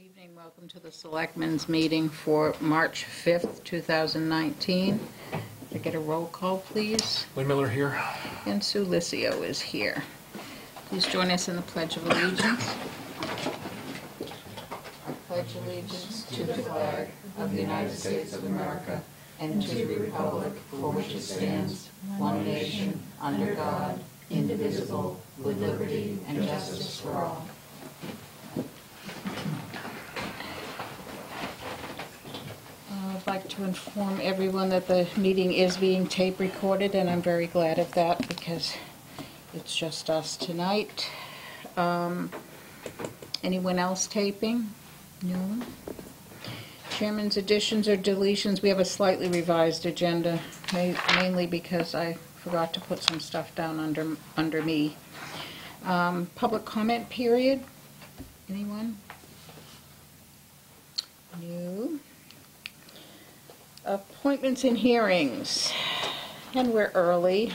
evening, welcome to the Selectmen's meeting for March 5th, 2019. Could I get a roll call, please? Wayne Miller here. And Sue Lisio is here. Please join us in the Pledge of Allegiance. I pledge allegiance to the flag of the United States of America and to the republic for which it stands, one nation, under God, indivisible, with liberty and justice for all. Uh, I'd like inform everyone that the meeting is being tape recorded, and I'm very glad of that because it's just us tonight. Um, Anyone else taping? No? Chairman's additions or deletions, we have a slightly revised agenda, ma- mainly because I forgot to put some stuff down under, under me. Um, Public comment period? Anyone? No? Appointments and hearings, and we're early.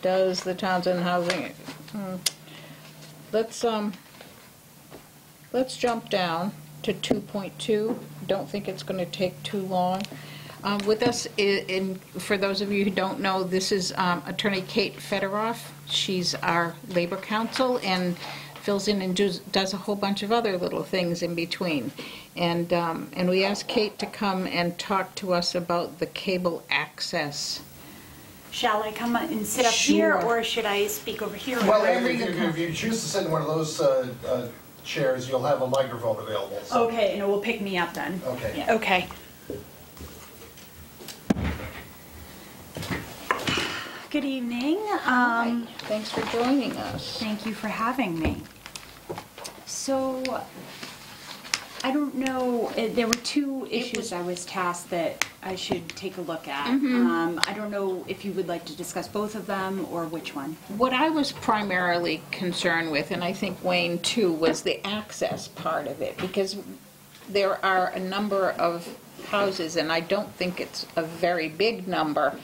Does the Townsend Housing, hmm. let's, um, let's jump down to 2.2. Don't think it's going to take too long. Um, With us, in, for those of you who don't know, this is um, Attorney Kate Federoff. She's our Labor Counsel and fills in and does does a whole bunch of other little things in between. And, um, and we asked Kate to come and talk to us about the cable access. Shall I come and sit up here, Sure. or should I speak over here? Well, Wherever if you you, if you choose to sit in one of those uh, uh, chairs, you'll have a microphone available. so- Okay, and it will pick me up then? Okay. Yeah, Okay. Good evening. Um, Thanks for joining us. Thank you for having me. So, I don't know, uh, there were two issues I was tasked that I should take a look at. Um, I don't know if you would like to discuss both of them, or which one? What I was primarily concerned with, and I think Wayne too, was the access part of it, because there are a number of houses, and I don't think it's a very big number,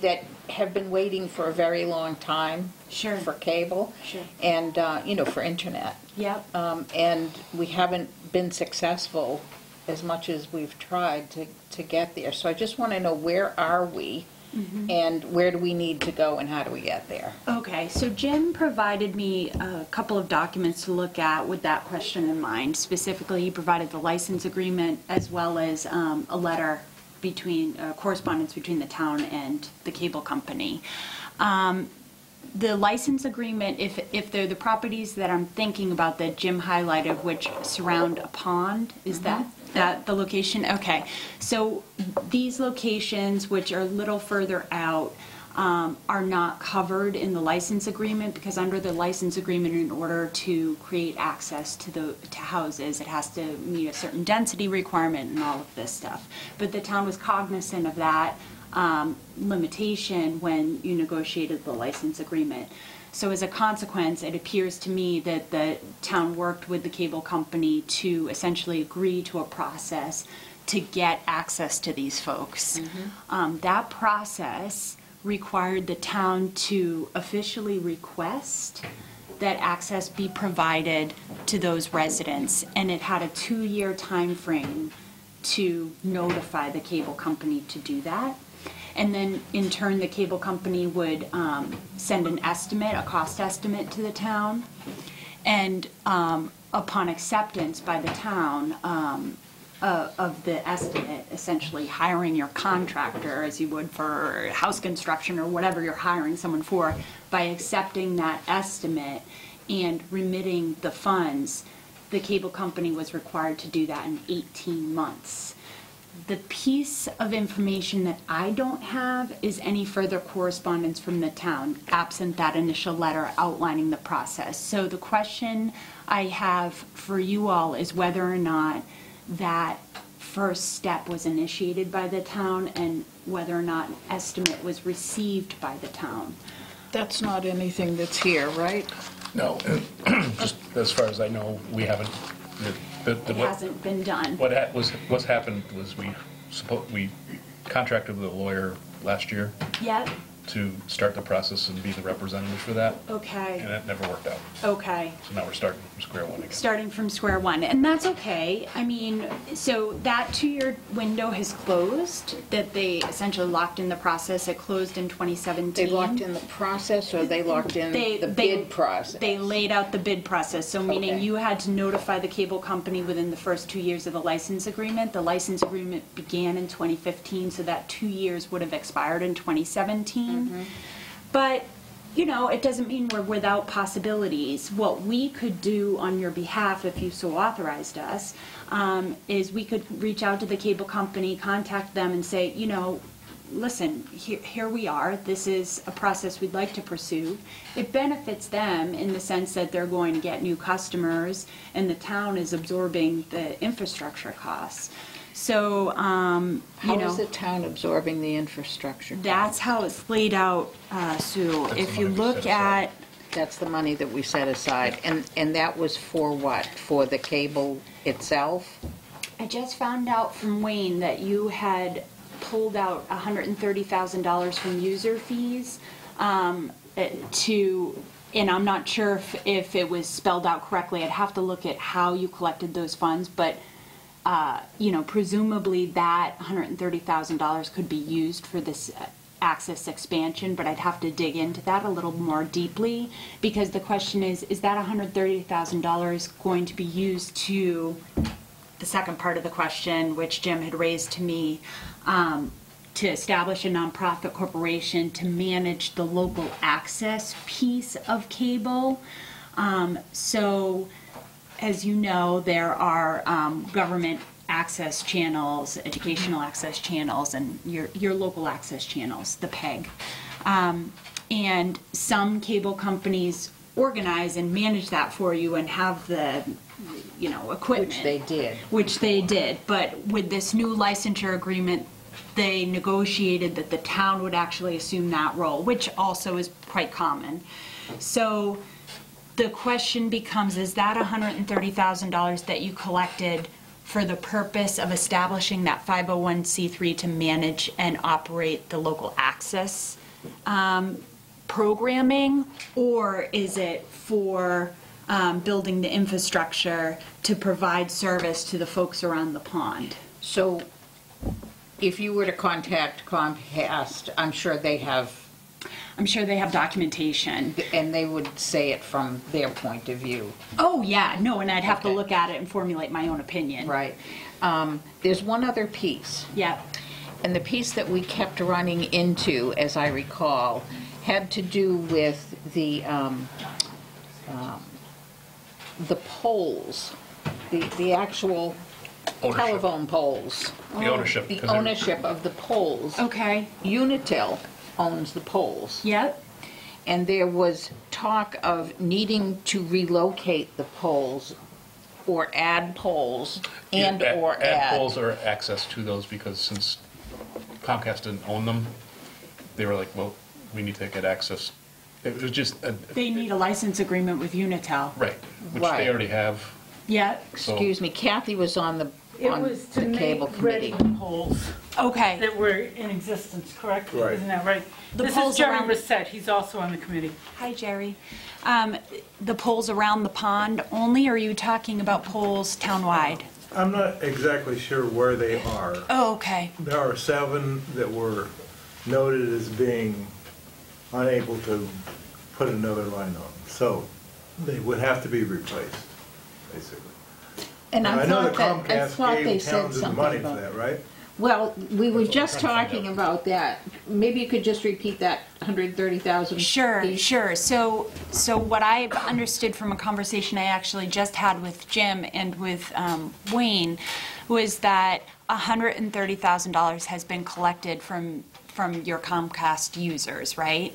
that have been waiting for a very long time. Sure. For cable. Sure. And, uh, you know, for internet. Yep. Um, And we haven't been successful as much as we've tried to, to get there. So I just want to know, where are we? And where do we need to go and how do we get there? Okay, so Jim provided me a couple of documents to look at with that question in mind. Specifically, he provided the license agreement as well as um, a letter between, uh, correspondence between the town and the cable company. Um, The license agreement, if, if they're the properties that I'm thinking about that Jim highlighted, which surround a pond, is that, that the location? Okay, so these locations, which are a little further out, um, are not covered in the license agreement, because under the license agreement, in order to create access to the, to houses, it has to meet a certain density requirement and all of this stuff. But the town was cognizant of that, um, limitation when you negotiated the license agreement. So as a consequence, it appears to me that the town worked with the cable company to essentially agree to a process to get access to these folks. Um, that process required the town to officially request that access be provided to those residents, and it had a two-year time frame to notify the cable company to do that. And then, in turn, the cable company would um, send an estimate, a cost estimate to the town. And um, upon acceptance by the town um, uh, of the estimate, essentially hiring your contractor as you would for house construction or whatever you're hiring someone for, by accepting that estimate and remitting the funds, the cable company was required to do that in 18 months. The piece of information that I don't have is any further correspondence from the town, absent that initial letter outlining the process. So the question I have for you all is whether or not that first step was initiated by the town and whether or not an estimate was received by the town. That's not anything that's here, right? No, just as far as I know, we haven't, the- the- the- It hasn't been done. what ha- was, what's happened was we, suppo- we contracted with a lawyer last year, Yet, to start the process and be the representative for that, Okay. and Okay, that never worked out. okay. So now we're starting from square one again. Starting from square one, and that's okay. I mean, so that two-year window has closed, that they essentially locked in the process. It closed in 2017. They locked in the process or they locked in They- the they- bid process? They laid out the bid process, so meaning Okay. you had to notify the cable company within the first two years of the license agreement. The license agreement began in 2015, so that two years would have expired in 2017. But, you know, it doesn't mean we're without possibilities. What we could do on your behalf, if you so authorized us, um, is we could reach out to the cable company, contact them and say, you know, listen, here, here we are, this is a process we'd like to pursue. It benefits them in the sense that they're going to get new customers and the town is absorbing the infrastructure costs. So, um, you How know. is the town absorbing the infrastructure? That's how it's laid out, uh, Sue. That's If the you money we look set aside. at, That's the money that we set aside, and, and that was for what? For the cable itself? I just found out from Wayne that you had pulled out $130,000 from user fees um, eh, to, and I'm not sure if, if it was spelled out correctly. I'd have to look at how you collected those funds, but, uh, you know, presumably that $130,000 could be used for this uh, access expansion, but I'd have to dig into that a little more deeply because the question is, is that $130,000 going to be used to the second part of the question, which Jim had raised to me, um, to establish a nonprofit corporation to manage the local access piece of cable. Um, so, as you know, there are um, government access channels, educational access channels, and your, your local access channels, the PEG. Um, and some cable companies organize and manage that for you and have the, you know, equipment. Which they did. Which they did, but with this new licensure agreement, they negotiated that the town would actually assume that role, which also is quite common. So the question becomes, is that $130,000 that you collected for the purpose of establishing that 501c3 to manage and operate the local access um, programming? Or is it for um, building the infrastructure to provide service to the folks around the pond? So if you were to contact Comcast, I'm sure they have, I'm sure they have documentation. and they would say it from their point of view, Oh, yeah, no, and I'd have to Okay. look at it and formulate my own opinion. right? Um, There's one other piece. Yeah. And the piece that we kept running into, as I recall, had to do with the, um, um, the poles, the, the actual Ownership. telephone poles. The ownership. The 'cause they're- ownership of the poles. Okay. Unitil owns the poles. Yep. And there was talk of needing to relocate the poles or add poles Yeah, and add- or Add add. poles or access to those, because since Comcast didn't own them, they were like, well, we need to get access. It was just, a- They need a license agreement with Unitil. right, which Right. they already have. Yeah. so- Excuse me, Kathy was on the, It on was to the make cable ready committee. the poles Okay. that were in existence, correct? Right. Isn't that right? The This poles is Jerry around- Reset, he's also on the committee. Hi, Jerry. Um, the poles around the pond only, or are you talking about poles townwide? I'm not exactly sure where they are. Oh, okay. There are seven that were noted as being unable to put another line on. So they would have to be replaced, basically. And I I know that thought that, I Comcast thought they gave said Townsend something money for about. that, right? Well, we were just trying to find talking about that. Maybe you could just repeat that hundred thirty thousand. Sure, sure. So, so what I've understood from a conversation I actually just had with Jim and with um, Wayne was that $130,000 has been collected from, from your Comcast users, right?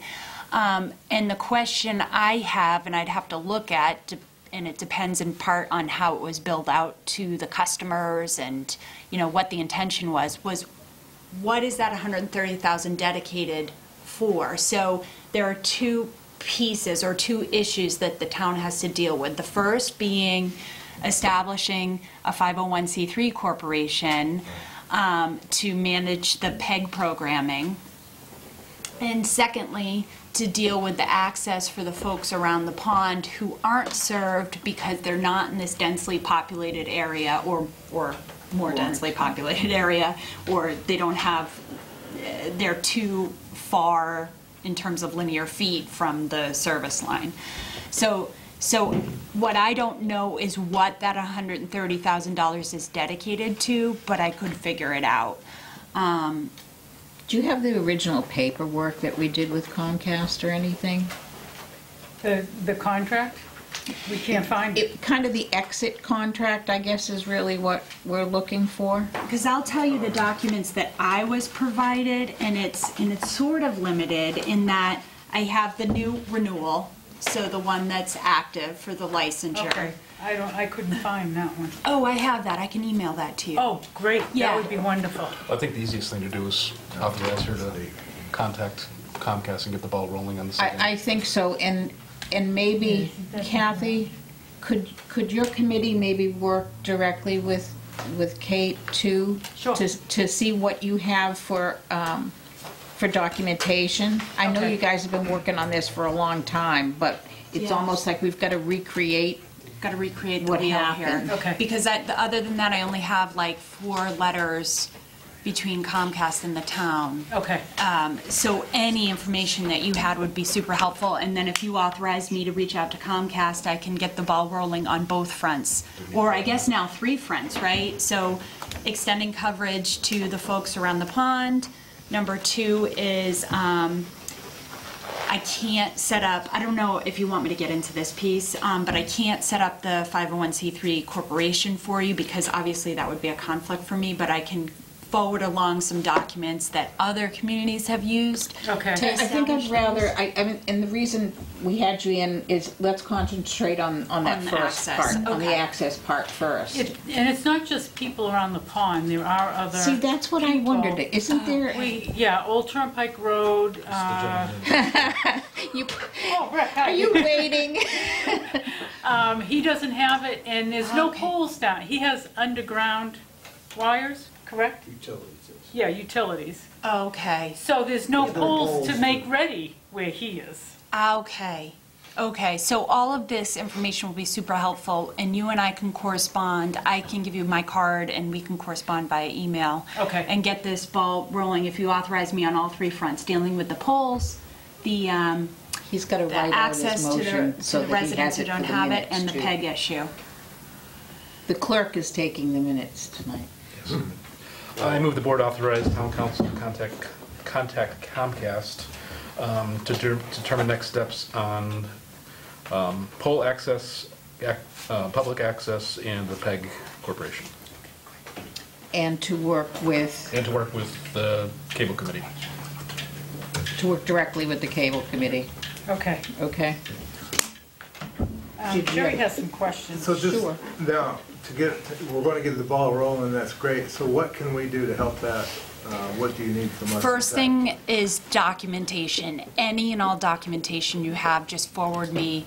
Um, And the question I have, and I'd have to look at, de- and it depends in part on how it was billed out to the customers and, you know, what the intention was, was what is that 130,000 dedicated for? So there are two pieces or two issues that the town has to deal with. The first being establishing a 501c3 corporation um, to manage the PEG programming. And secondly, to deal with the access for the folks around the pond who aren't served because they're not in this densely populated area or, or more densely populated area, or they don't have, eh, they're too far in terms of linear feet from the service line. So, so what I don't know is what that $130,000 is dedicated to, but I could figure it out. Um, Do you have the original paperwork that we did with Comcast or anything? The, the contract, we can't find it. It, kind of the exit contract, I guess, is really what we're looking for. Because I'll tell you the documents that I was provided, and it's, and it's sort of limited in that I have the new renewal, so the one that's active for the licensure. Okay, I don't, I couldn't find that one. Oh, I have that, I can email that to you. Oh, great, Yeah. that would be wonderful. I think the easiest thing to do is authorize her to contact Comcast and get the ball rolling on the second. I, I think so, and, and maybe Kathy, could, could your committee maybe work directly with, with Kate too? Sure. To, to see what you have for, um, for documentation? I know Okay. you guys have been working on this for a long time, but it's Yeah. almost like we've got to recreate. Got to recreate the What wheel happened? here. Okay. Because I, the- other than that, I only have like four letters between Comcast and the town. Okay, Um, So any information that you had would be super helpful, and then if you authorize me to reach out to Comcast, I can get the ball rolling on both fronts. Or I guess now three fronts, right? So extending coverage to the folks around the pond. Number two is, um, I can't set up, I don't know if you want me to get into this piece, um, but I can't set up the 501c3 corporation for you because obviously that would be a conflict for me, but I can forward along some documents that other communities have used. okay. I think I'd rather, I, I mean, and the reason we had you in is let's concentrate on, on that On the first access, part, on the okay. access part first. It- And it's not just people around the pond, there are other. See, that's what I people. wondered, isn't there? We, yeah, Old Turnpike Road, uh, You, oh, Rick, hi. are you waiting? Um, he doesn't have it, and there's no poles down, he has underground wires, correct? Utilities. Yeah, utilities. Okay, So there's no Yeah, there poles to poles. make ready where he is. okay, okay. So all of this information will be super helpful, and you and I can correspond. I can give you my card, and we can correspond via email. Okay. And get this ball rolling if you authorize me on all three fronts, dealing with the poles, the, um, He's got to the write out access his to the, motion to so the that he residents has who it don't the have it, minutes and the too. PEG issue. The clerk is taking the minutes tonight. I move the board authorize town counsel to contact, contact Comcast um, to der- determine next steps on um, pole access, ac- uh, public access, and the PEG Corporation, And to work with, and to work with the cable committee. to work directly with the cable committee, Okay. okay? Um, Did you- Jerry has some questions. So just, Sure. now, to get, we're going to get the ball rolling, that's great. So what can we do to help that? Uh, What do you need from us? First thing is documentation. Any and all documentation you have, just forward me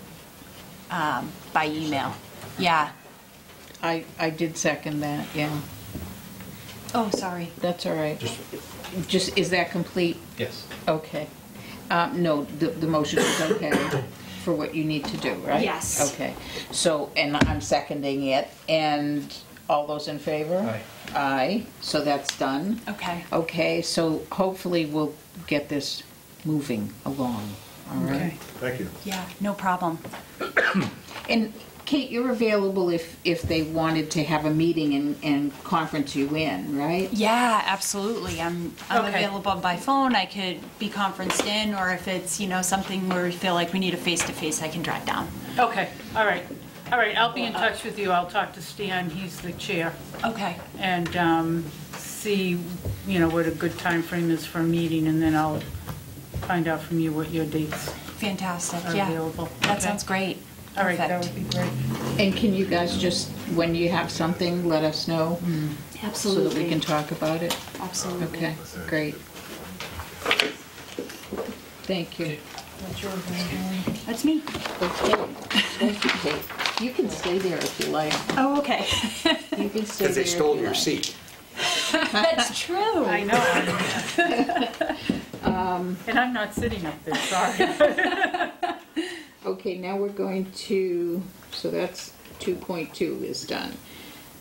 um, by email. Yeah. I, I did second that, yeah. Oh, sorry. That's all right. Just, is that complete? Yes. Okay. Uh, No, the, the motion is okay for what you need to do, right? Yes. Okay. So, and I'm seconding it, and all those in favor? Aye. Aye, so that's done. Okay. Okay, so hopefully we'll get this moving along, all right? Okay. Thank you. Yeah, no problem. And Kate, you're available if, if they wanted to have a meeting and, and conference you in, right? Yeah, absolutely. I'm, I'm Okay. available by phone. I could be conferenced in, or if it's, you know, something where we feel like we need a face-to-face, I can drive down. Okay, all right. All right, I'll be in touch with you. I'll talk to Stan, he's the chair, Okay. and um, see, you know, what a good time frame is for a meeting, and then I'll find out from you what your dates Fantastic, are yeah. available. That Okay? sounds great. All right, that would be great. And can you guys just, when you have something, let us know? Mm-hmm. So that we can talk about it? Absolutely. Okay, great. Thank you. What's yours, Anne? That's me. Okay, thank you, Kate. You can stay there if you like. Oh, okay. You can stay Because they there if stole you your like. seat. That's true. I know. Um, and I'm not sitting up there, sorry. Okay, now we're going to, so that's 2.2 is done.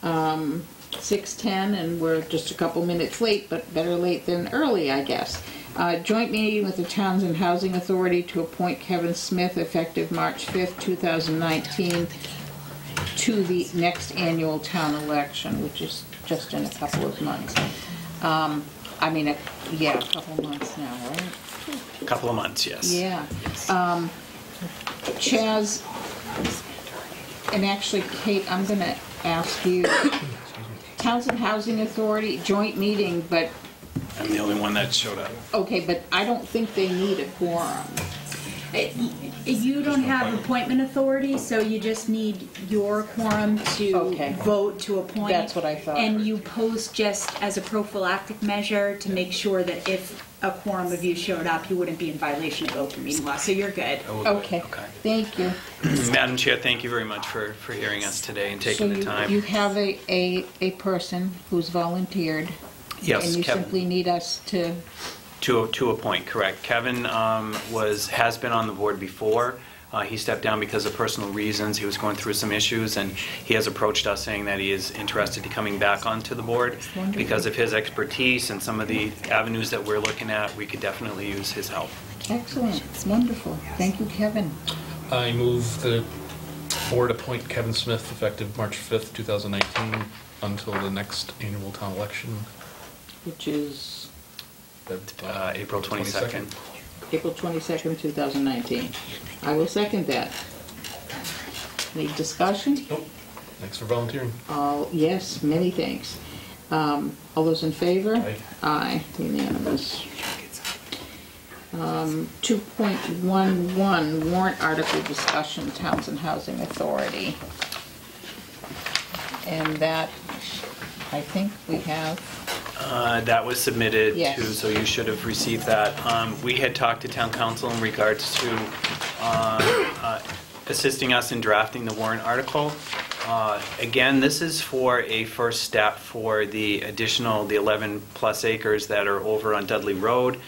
Um, 6:10, and we're just a couple minutes late, but better late than early, I guess. Uh, Joint meeting with the Townsend Housing Authority to appoint Kevin Smith effective March 5th, 2019, to the next annual town election, which is just in a couple of months. Um, I mean, a- yeah, a couple months now, right? Couple of months, yes. Yeah. Um, Chaz, and actually Kate, I'm gonna ask you, Townsend Housing Authority, joint meeting, but, I'm the only one that showed up. okay, but I don't think they need a quorum. Eh, you don't have appointment authority, so you just need your quorum to Okay. vote to appoint. That's what I thought. And you post just as a prophylactic measure to make sure that if a quorum of you showed up, you wouldn't be in violation of open meeting law, so you're good. Okay, Okay. thank you. Madam Chair, thank you very much for, for hearing us today and So taking the you- time. You have a, a, a person who's volunteered. Yes, And you Kevin. simply need us to, To, to a point, correct. Kevin um, was, has been on the board before. Uh, He stepped down because of personal reasons. He was going through some issues, and he has approached us saying that he is interested in coming back onto the board. Because of his expertise and some of the avenues that we're looking at, we could definitely use his help. excellent, It's wonderful. Thank you, Kevin. I move the board appoint Kevin Smith effective March 5th, 2019, until the next annual town election. Which is Uh, April 22nd. April 22nd, 2019. I will second that. Any discussion? Nope. Thanks for volunteering. Yes, many thanks. Um, All those in favor? Aye. Aye, unanimous. Um, 2.11, warrant article discussion, Townsend Housing Authority. And that, I think we have, Uh, That was submitted Yes. to, so you should have received that. Um, We had talked to town counsel in regards to um, uh, assisting us in drafting the warrant article. Uh, Again, this is for a first step for the additional, the 11-plus acres that are over on Dudley Road.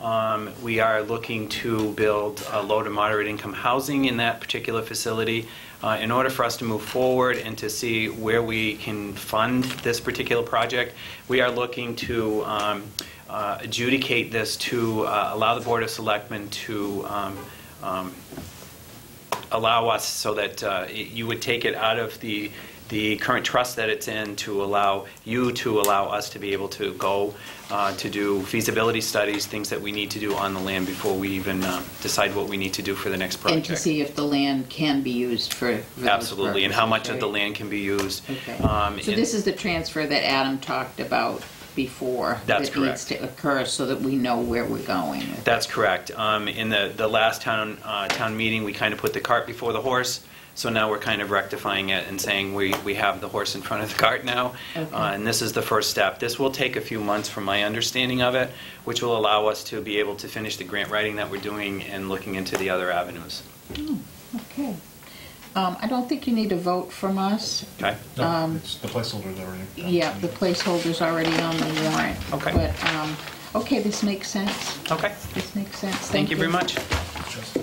Um, We are looking to build uh, low to moderate income housing in that particular facility. Uh, In order for us to move forward and to see where we can fund this particular project, we are looking to um, uh, adjudicate this to uh, allow the Board of Selectmen to um, um, allow us so that uh, you would take it out of the, the current trust that it's in to allow you to allow us to be able to go uh, to do feasibility studies, things that we need to do on the land before we even uh, decide what we need to do for the next project. and to see if the land can be used for Absolutely, and how much of the land can be used. Okay. Um, So this is the transfer that Adam talked about before. That's That needs to occur so that we know where we're going. That's correct. Um, In the, the last town, uh, town meeting, we kind of put the cart before the horse, so now we're kind of rectifying it and saying we, we have the horse in front of the cart now. Okay. Uh, And this is the first step. This will take a few months from my understanding of it, which will allow us to be able to finish the grant writing that we're doing and looking into the other avenues. Okay. Um, I don't think you need a vote from us. Okay? No, Um, it's the placeholder's already. done. Yeah, the placeholder's already on the warrant. Okay. But, um, okay, this makes sense. Okay. This makes sense. Thank you very much. Just-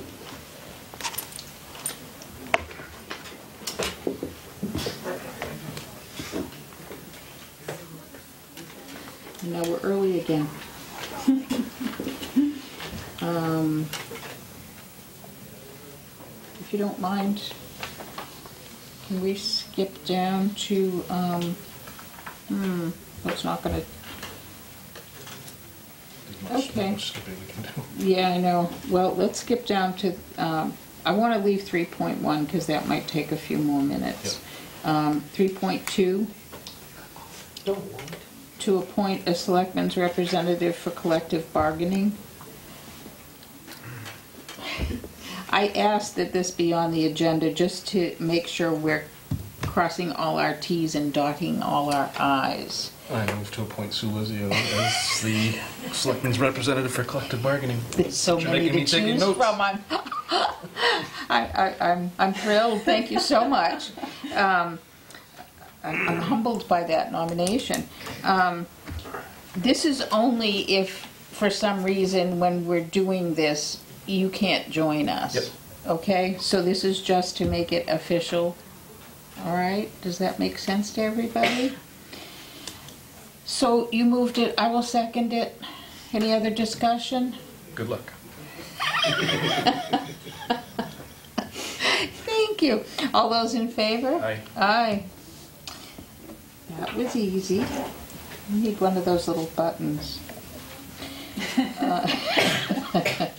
Now we're early again. Um, If you don't mind, can we skip down to, um, hmm, that's not gonna, much- Okay. much skipping we can do. yeah, I know. Well, let's skip down to, um, I wanna leave three point one, cause that might take a few more minutes. Um, three point two. To appoint a selectman's representative for collective bargaining. I asked that this be on the agenda just to make sure we're crossing all our Ts and dotting all our Is. I move to appoint Sue Lisio as the selectman's representative for collective bargaining. There's so many to choose notes. from. I'm, I, I, I'm, I'm thrilled. Thank you so much. Um, I'm I'm humbled by that nomination. Um, This is only if for some reason, when we're doing this, you can't join us. Yep. Okay, so this is just to make it official. All right, does that make sense to everybody? So you moved it, I will second it. Any other discussion? Good luck. Thank you. All those in favor? Aye. Aye. That was easy. We need one of those little buttons. Uh,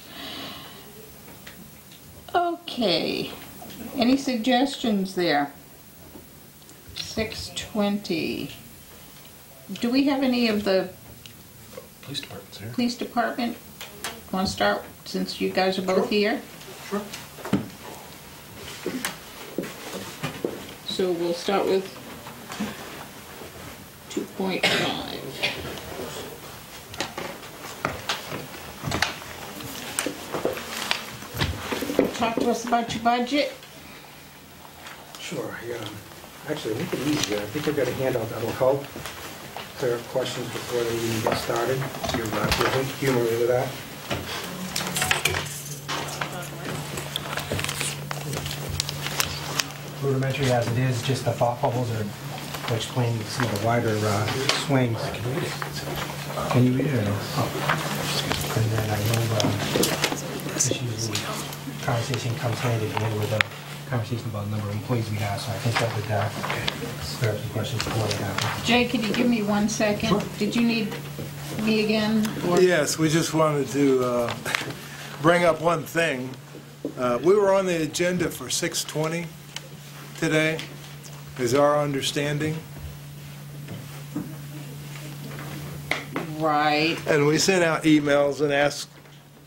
Okay. Any suggestions there? Six twenty. Do we have any of the Police department's here. police department? Want to start, since you guys are both here? Sure. So we'll start with point five. Talk to us about your budget. Sure, yeah. Actually, make it easier. I think I've got a handout that'll help clear up questions before they even get started. You're, uh, you're humor with that. Rudimentary as it is, just the thought bubbles are to explain some of the wider uh, swings. Can you read it or no? Oh. And then I know uh, this usually conversation comes hand in hand with a conversation about the number of employees we have, so I think that would uh, clear up the questions before they happen. Jay, could you give me one second? Did you need me again? or- Yes, we just wanted to uh, bring up one thing. Uh, We were on the agenda for 6:20 today, is our understanding. Right. And we sent out emails and asked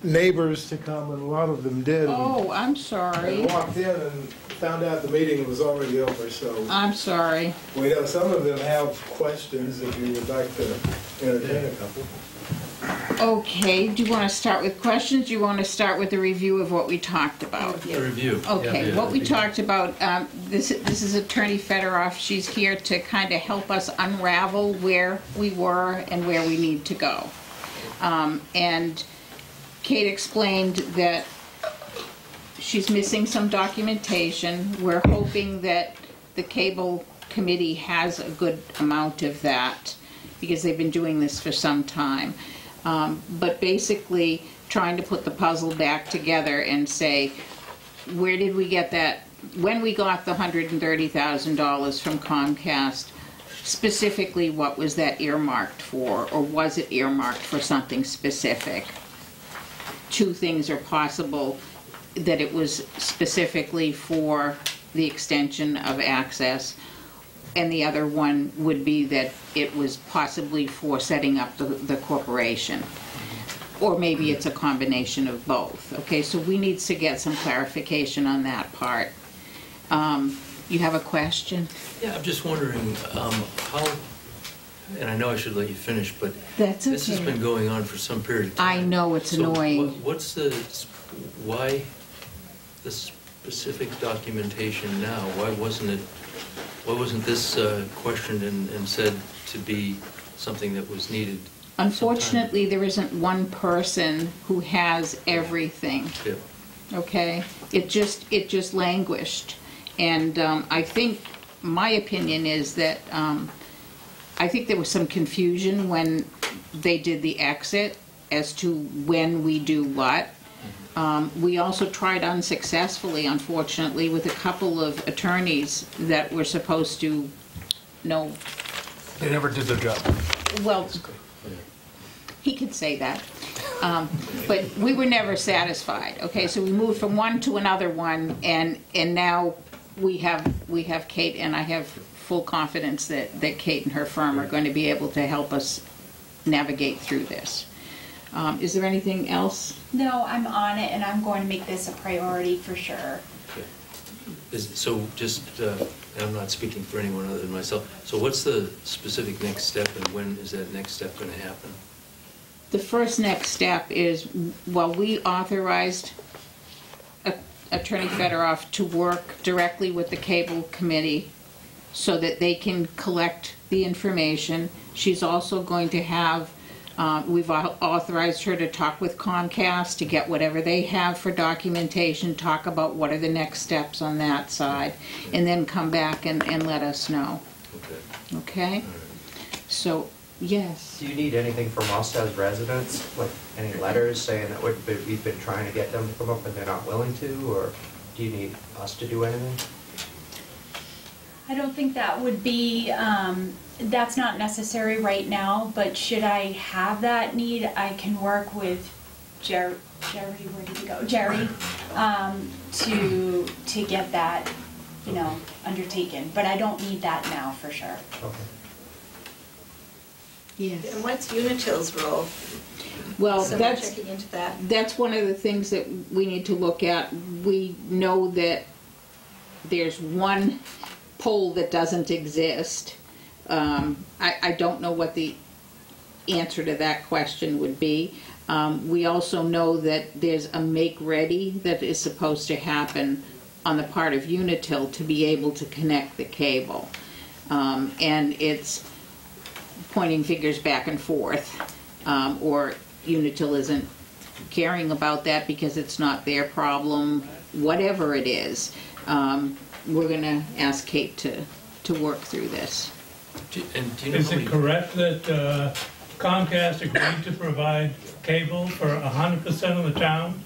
neighbors to come, and a lot of them did. Oh, I'm And sorry. walked in and found out the meeting was already over, so I'm sorry. we know some of them have questions if you would like to entertain a couple. Okay, do you want to start with questions? Do you want to start with a review of what we talked about? A review. Okay, what we talked about, um, this, this is Attorney Federoff. She's here to kind of help us unravel where we were and where we need to go. Um, and Kate explained that she's missing some documentation. We're hoping that the cable committee has a good amount of that because they've been doing this for some time. Um, but basically, trying to put the puzzle back together and say, where did we get that? When we got the hundred and thirty thousand dollars from Comcast, specifically, what was that earmarked for? Or was it earmarked for something specific? Two things are possible, that it was specifically for the extension of access, and the other one would be that it was possibly for setting up the, the corporation. Or maybe it's a combination of both, okay? So we need to get some clarification on that part. Um, You have a question? Yeah, I'm just wondering, um, how, and I know I should let you finish, but That's this has been going on for some period of time. I know, it's So annoying. what- What's the, why the specific documentation now? Why wasn't it, why wasn't this uh, questioned and and said to be something that was needed? Unfortunately, there isn't one person who has everything. Yeah. okay? It just, it just languished. And um, I think, my opinion is that, um, I think there was some confusion when they did the exit as to when we do what. Um, We also tried unsuccessfully, unfortunately, with a couple of attorneys that were supposed to know, They never did their job. well, he could say that. Um, But we were never satisfied, okay? So we moved from one to another one, and, and now we have, we have Kate, and I have full confidence that, that Kate and her firm are going to be able to help us navigate through this. Um, Is there anything else? No, I'm on it, and I'm going to make this a priority for sure. Okay. Is, so just, uh, I'm not speaking for anyone other than myself, so what's the specific next step and when is that next step going to happen? The first next step is, well, we authorized Attorney Federoff to work directly with the cable committee so that they can collect the information. She's also going to have Uh, We've authorized her to talk with Comcast to get whatever they have for documentation, talk about what are the next steps on that side, and then come back and, and let us know, Okay. okay? So, yes. Do you need anything from us as residents, like any letters saying that we've been, we've been trying to get them to come up and they're not willing to, or do you need us to do anything? I don't think that would be, um, that's not necessary right now, but should I have that need, I can work with Jer- Jerry, where did he go? Jerry, um, to, to get that, you know, undertaken. But I don't need that now, for sure. Okay. Yes. And what's Unitil's role? Well, So we're that's, checking into that. that's one of the things that we need to look at. We know that there's one pole that doesn't exist. Um, I, I don't know what the answer to that question would be. Um, we also know that there's a make-ready that is supposed to happen on the part of Unitil to be able to connect the cable. Um, and it's pointing fingers back and forth, um, or Unitil isn't caring about that because it's not their problem, whatever it is. Um, we're gonna ask Kate to, to work through this. Do- And do you know Is how it many? correct that uh, Comcast agreed to provide cable for 100% of the town?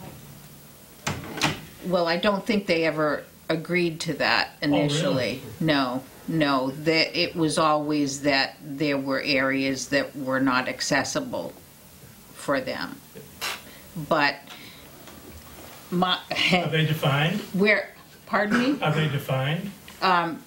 Well, I don't think they ever agreed to that really? initially. No, no, that, it was always that there were areas that were not accessible for them. But my, Are they defined? where, pardon me? Are they defined? Um,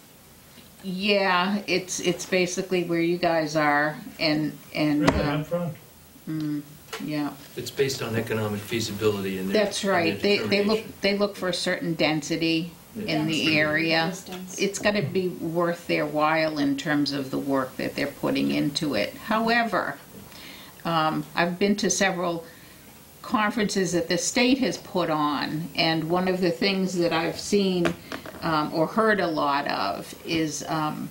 yeah, it's, it's basically where you guys are and, and, Really, um, up front? yeah. It's based on economic feasibility and their. That's and their right. They, they look, determination. they look for a certain density in the area. distance. It's gotta be worth their while in terms of the work that they're putting into it. However, um, I've been to several conferences that the state has put on, and one of the things that I've seen, um, or heard a lot of is, um,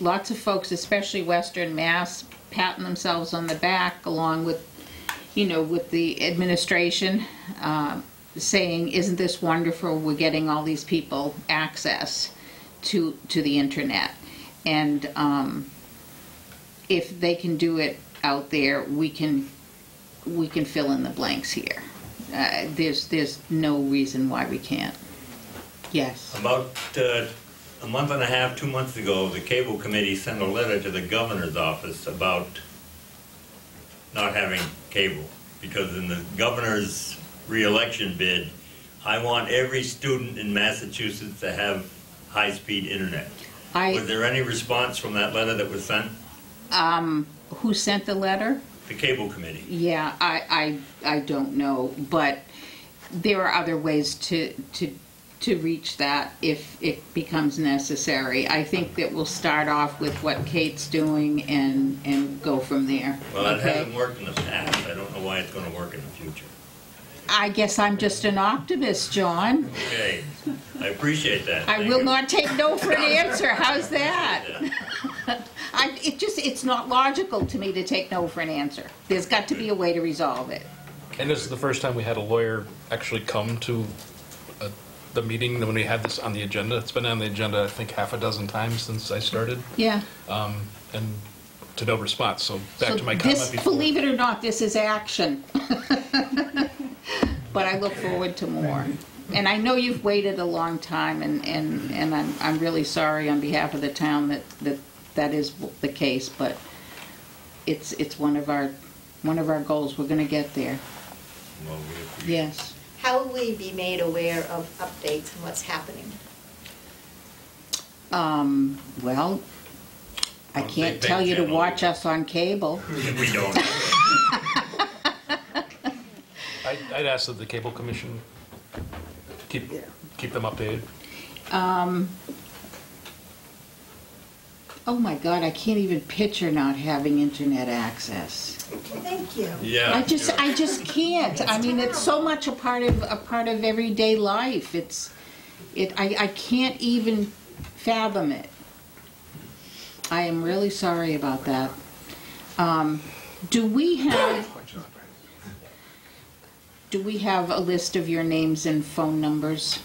lots of folks, especially Western Mass, patting themselves on the back along with you know, with the administration, um, saying, isn't this wonderful, we're getting all these people access to, to the internet. And, um, if they can do it out there, we can, we can fill in the blanks here. Uh, there's, there's no reason why we can't. Yes. About uh, a month and a half, two months ago, the cable committee sent a letter to the governor's office about not having cable. Because in the governor's reelection bid, I want every student in Massachusetts to have high-speed internet. Was there any response from that letter that was sent? um, who sent the letter? The cable committee. Yeah, I, I, I don't know, but there are other ways to, to, to reach that if it becomes necessary. I think that we'll start off with what Kate's doing and, and go from there. Well, that okay? hasn't worked in the past. I don't know why it's gonna work in the future. I guess I'm just an optimist, John. Okay, I appreciate that. I Thank will you. not take no for an answer. How's that? I, it just, it's not logical to me to take no for an answer. There's got to be a way to resolve it. And this is the first time we had a lawyer actually come to the meeting when we had this on the agenda. It's been on the agenda, I think, half a dozen times since I started, Yeah. um, and to no response. So back So to my this, before. Believe it or not, this is action. But I look forward to more. And I know you've waited a long time, and, and, and I'm, I'm really sorry on behalf of the town that, that that is the case, but it's, it's one of our, one of our goals. We're gonna get there. Well, we appreciate Yes. How will we be made aware of updates and what's happening? Um, well, I On can't Big tell Bang you to Channel. watch us on cable. We don't. I- I'd ask that the cable commission keep, keep them updated. Um, oh my God, I can't even picture not having internet access. Thank you. Yeah. I just, yeah. I just can't. I mean, it's so much a part of, a part of everyday life. It's, it, I, I can't even fathom it. I am really sorry about that. Um, Do we have, do we have a list of your names and phone numbers?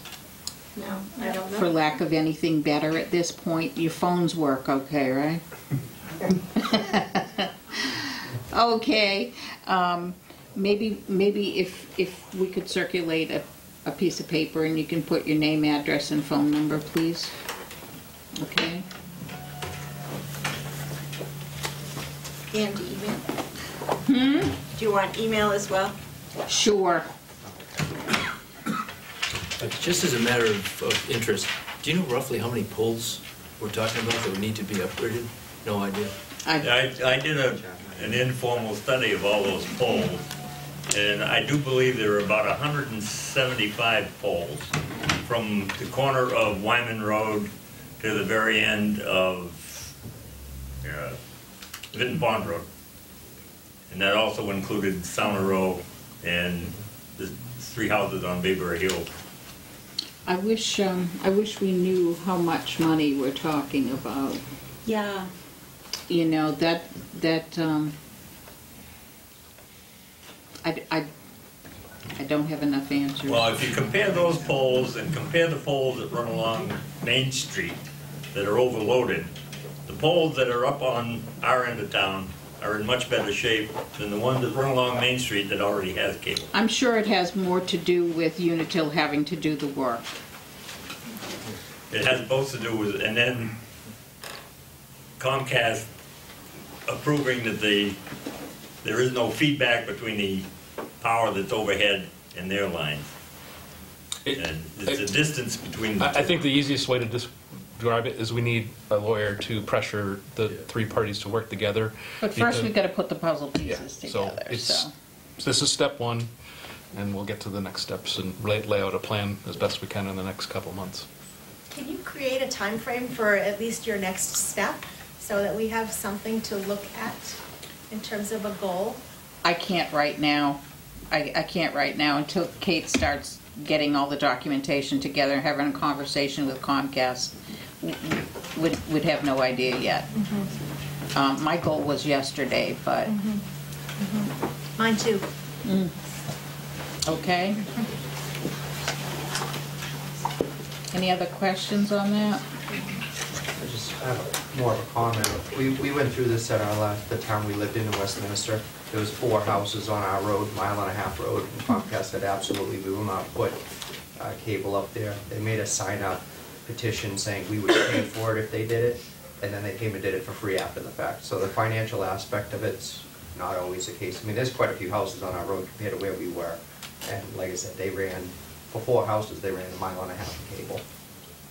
No, I don't know. For lack of anything better at this point, your phones work okay, right? Okay, um, maybe, maybe if, if we could circulate a, a piece of paper and you can put your name, address, and phone number, please? Okay? And email. Hmm? Do you want email as well? Sure. Uh, Just as a matter of, of interest, do you know roughly how many poles we're talking about that would need to be upgraded? No idea. I, I did a, an informal study of all those poles, and I do believe there are about hundred and seventy-five poles from the corner of Wyman Road to the very end of, uh, Vinton Pond Road. And that also included Summer Row and the three houses on Bayberry Hill. I wish, um, I wish we knew how much money we're talking about. Yeah. You know, that, that, um, I, I, I don't have enough answers. Well, if you compare those poles and compare the poles that run along Main Street that are overloaded, the poles that are up on our end of town are in much better shape than the ones that run along Main Street that already has cable. I'm sure it has more to do with Unitil having to do the work. It has both to do with, and then Comcast approving that the, there is no feedback between the power that's overhead and their lines. And it's a distance between the I, I think the easiest way to describe it is we need a lawyer to pressure the three parties to work together. But first, because- we've got to put the puzzle Yeah, pieces so together, it's, so. this is step one, and we'll get to the next steps and lay, lay out a plan as best we can in the next couple months. Can you create a time frame for at least your next step, so that we have something to look at in terms of a goal? I can't right now. I, I can't right now until Kate starts getting all the documentation together and having a conversation with Comcast. w- w- Would, would have no idea yet. Mm-hmm. Um, my goal was yesterday, but, mm-hmm. Mm-hmm. Mine too. Mm. okay? Any other questions on that? I just have more of a comment. We, we went through this at our last, the town we lived in in Westminster. There was four houses on our road, mile and a half road, and Comcast said absolutely, we will not put uh, cable up there. They made us sign a petition saying we would pay for it if they did it, and then they came and did it for free after the fact. So the financial aspect of it's not always the case. I mean, there's quite a few houses on our road compared to where we were. And like I said, they ran, for four houses, they ran a mile and a half of cable.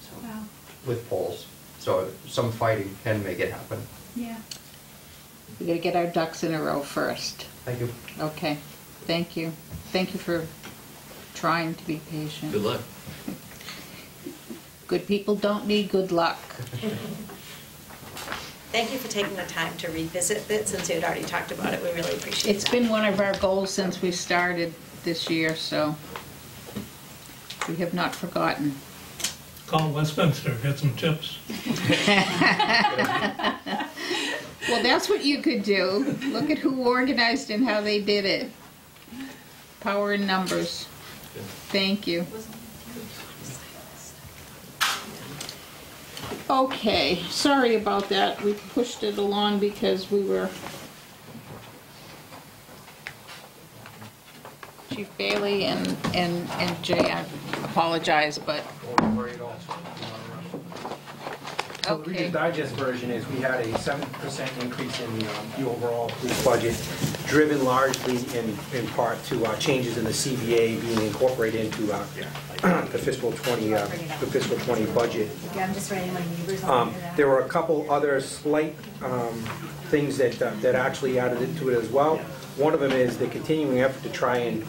So Wow. with poles. So some fighting can make it happen. Yeah. We gotta get our ducks in a row first. Thank you. Okay, thank you. Thank you for trying to be patient. Good luck. Good people don't need good luck. Thank you for taking the time to revisit it, since you had already talked about it, we really appreciate it. It's that. been one of our goals since we started this year, so we have not forgotten. Call Westminster, get some tips. Well, that's what you could do. Look at who organized and how they did it. Power in numbers. Thank you. Okay, sorry about that. We pushed it along because we were... Chief Bailey and, and, and Jay, I apologize, but, So the Reader's Digest version is, we had a seven percent increase in the, um, the overall police budget, driven largely in, in part to uh, changes in the CBA being incorporated into uh, the fiscal twenty, uh, the fiscal twenty budget. Yeah, I'm just writing my neighbors Um, on that. There were a couple other slight um, things that, uh, that actually added into it as well. One of them is the continuing effort to try and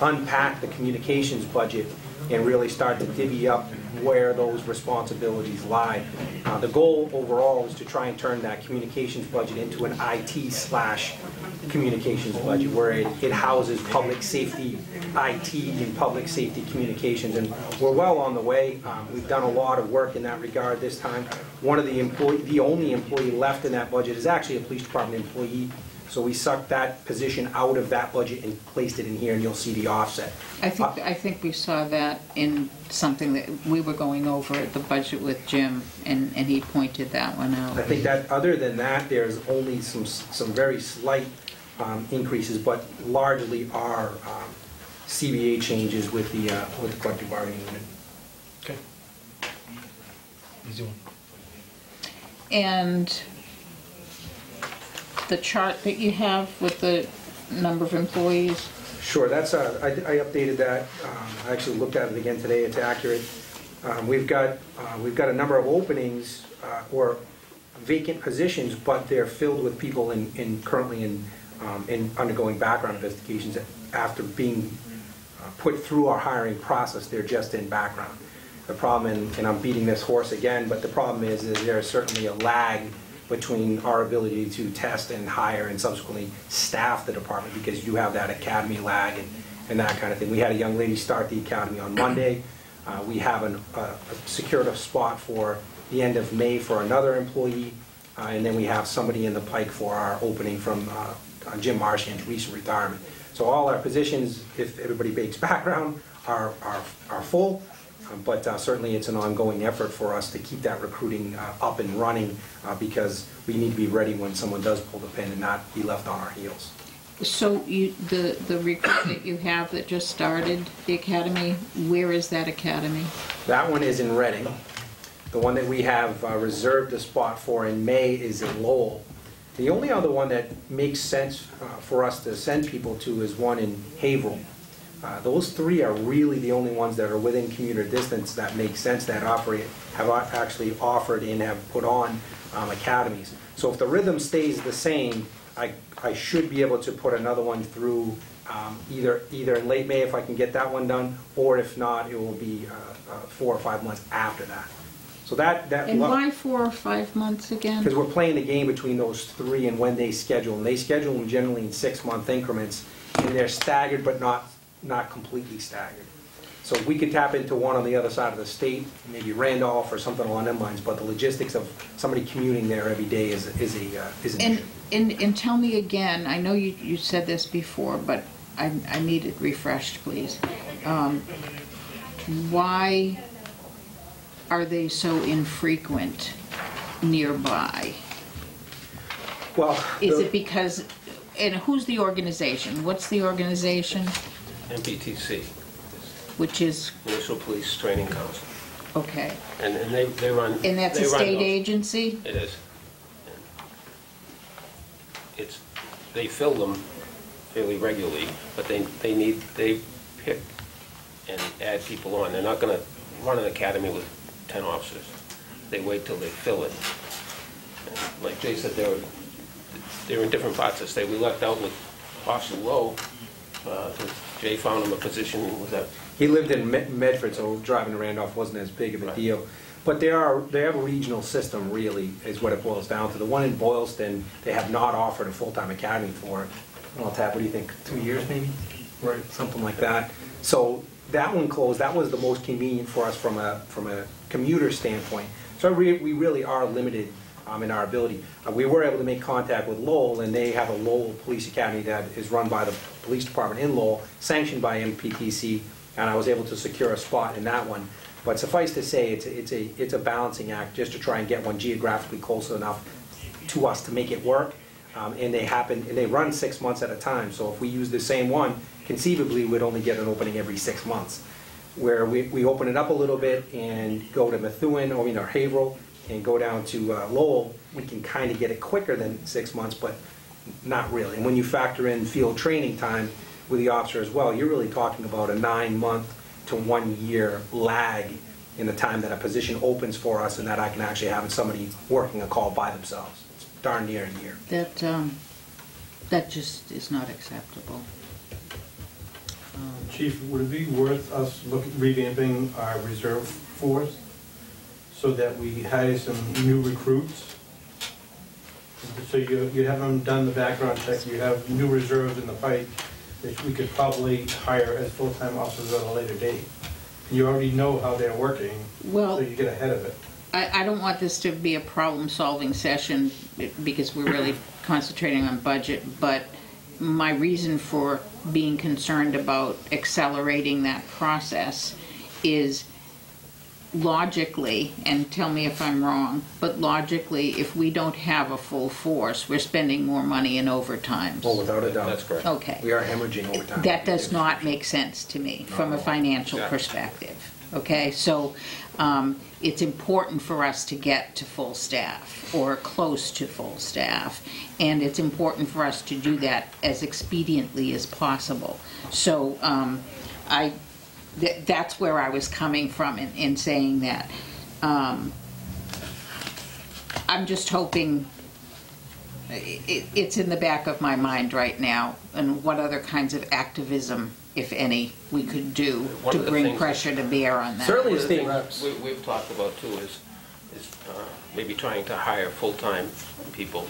unpack the communications budget and really start to divvy up where those responsibilities lie. Uh, The goal overall is to try and turn that communications budget into an IT slash communications budget, where it it houses public safety, IT, and public safety communications, and we're well on the way. Um, We've done a lot of work in that regard this time. One of the employee, the only employee left in that budget is actually a police department employee, so we sucked that position out of that budget and placed it in here, and you'll see the offset. I think, I think we saw that in something that we were going over at the budget with Jim, and, and he pointed that one out. I think that, other than that, there's only some, some very slight um, increases, but largely are um, CBA changes with the, uh, with the collective bargaining unit. Okay. Easy one. And the chart that you have with the number of employees, Sure, that's, uh, I I updated that, Um, I actually looked at it again today, it's accurate. Um, We've got, uh, we've got a number of openings uh, or vacant positions, but they're filled with people in, in currently in, um, in undergoing background investigations after being uh, put through our hiring process, they're just in background. The problem, and and I'm beating this horse again, but the problem is, is there is certainly a lag between our ability to test and hire and subsequently staff the department because you have that academy lag and, and that kind of thing. We had a young lady start the academy on Monday. Uh, we have an, uh, secured a spot for the end of May for another employee. Uh, and then we have somebody in the pike for our opening from, uh, Jim Marchand's recent retirement. So all our positions, if everybody bakes background, are, are, are full. But uh, certainly, it's an ongoing effort for us to keep that recruiting uh, up and running uh, because we need to be ready when someone does pull the pin and not be left on our heels. so you, the, the recruit that you have that just started the academy, where is that academy? That one is in Reading. The one that we have uh, reserved a spot for in May is in Lowell. The only other one that makes sense uh, for us to send people to is one in Haverhill. Uh, Those three are really the only ones that are within commuter distance that make sense, that operate, have actually offered and have put on um, academies. So if the rhythm stays the same, I, I should be able to put another one through um, either, either in late May if I can get that one done, or if not, it will be uh, uh, four or five months after that. So that, that. And why four or five months again? Because we're playing the game between those three and when they schedule. And they schedule them generally in six-month increments, and they're staggered but not, not completely staggered. So we could tap into one on the other side of the state, maybe Randolph or something along them lines, but the logistics of somebody commuting there every day is, is a, uh, is an And, issue. and, and tell me again, I know you, you said this before, but I, I need it refreshed, please. Um, Why are they so infrequent nearby? Well. Is the- it because, and who's the organization? What's the organization? MPTC, Which is, Municipal Police Training Council. okay. And, and they, they run. And that's a they run state those. agency? It is. It's, they fill them fairly regularly, but they, they need, they pick and add people on. They're not gonna run an academy with ten officers. They wait till they fill it. And Like Jay said, they're, they're in different parts of the state. We left out with Officer Lowe, uh, Jay found him a position, He lived in Me- Medford, so driving to Randolph wasn't as big of a deal. But they are, they have a regional system, really, is what it boils down to. The one in Boylston, they have not offered a full-time academy for, well, Tab, what do you think, two years maybe? Right. Something like that. So that one closed, that was the most convenient for us from a, from a commuter standpoint. So we, we really are limited um, in our ability. Uh, We were able to make contact with Lowell, and they have a Lowell Police Academy that is run by the police department in Lowell, sanctioned by MPTC, and I was able to secure a spot in that one. But suffice to say, it's, a- it's a, it's a balancing act just to try and get one geographically close enough to us to make it work. Um, And they happen, and they run six months at a time, so if we use the same one, conceivably, we'd only get an opening every six months. Where we, we open it up a little bit and go to Methuen, or, you know, Haverhill, and go down to uh, Lowell, we can kind of get it quicker than six months, but not really. And when you factor in field training time with the officer as well, you're really talking about a nine-month to one-year lag in the time that a position opens for us and that I can actually have somebody working a call by themselves. It's darn near a year. That, um, that just is not acceptable. Chief, would it be worth us looking, revamping our reserve force so that we hire some new recruits So you, you haven't done the background check, you have new reserves in the pipe that we could probably hire as full-time officers at a later date. You already know how they're working, Well- so you get ahead of it. I, I don't want this to be a problem-solving session because we're really concentrating on budget, but my reason for being concerned about accelerating that process is logically, and tell me if I'm wrong, but logically, if we don't have a full force, we're spending more money in overtime. Oh, without a doubt. That's correct. Okay. We are hemorrhaging overtime. That does not make sense to me from a financial Yeah. perspective, okay? So um, it's important for us to get to full staff or close to full staff, and it's important for us to do that as expediently as possible. So um, I, th- that's where I was coming from in, in saying that. Um, I'm just hoping it, it's in the back of my mind right now, and what other kinds of activism, if any, we could do One to of the bring things- pressure to bear on that. Certainly One of the state things we- We've talked about too is, is uh, maybe trying to hire full-time people,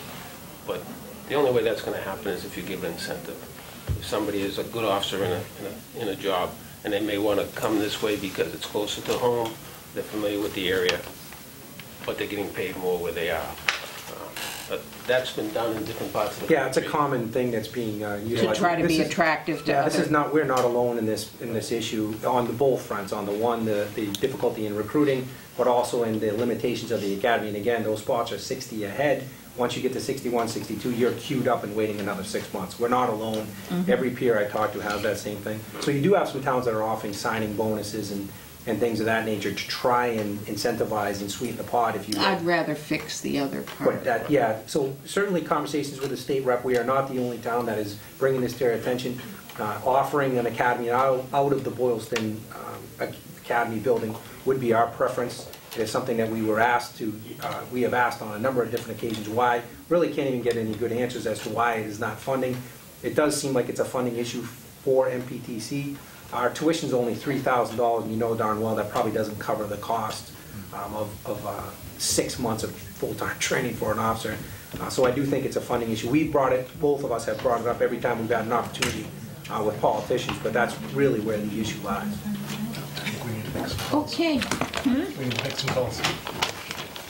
but the only way that's gonna happen is if you give an incentive. If somebody is a good officer in a, in a, in a job, and they may wanna come this way because it's closer to home, they're familiar with the area, but they're getting paid more where they are. Uh, But that's been done in different parts of the country. Yeah, it's a common thing that's being uh, utilized. try to This be is- attractive to Yeah, this other- is not, we're not alone in this, in this issue, on the both fronts, on the one, the, the difficulty in recruiting, but also in the limitations of the academy. And again, those spots are 60 ahead. Once you get to 61, 62, you're queued up and waiting another six months. We're not alone. Mhm. Every peer I talk to has that same thing. So you do have some towns that are offering signing bonuses and, and things of that nature to try and incentivize and sweeten the pot, if you will. I'd rather fix the other part. But that, yeah, so certainly conversations with the state rep, we are not the only town that is bringing this to our attention. Uh, Offering an academy out, out of the Boylston um, Academy building would be our preference. It is something that we were asked to, uh, we have asked on a number of different occasions why. Really can't even get any good answers as to why it is not funding. It does seem like it's a funding issue for MPTC. Our tuition's only three thousand dollars, and you know darn well that probably doesn't cover the cost um, of, of uh, six months of full-time training for an officer. Uh, So I do think it's a funding issue. We brought it, both of us have brought it up every time we've had an opportunity uh, with politicians, but that's really where the issue lies. Okay, We need to make some calls.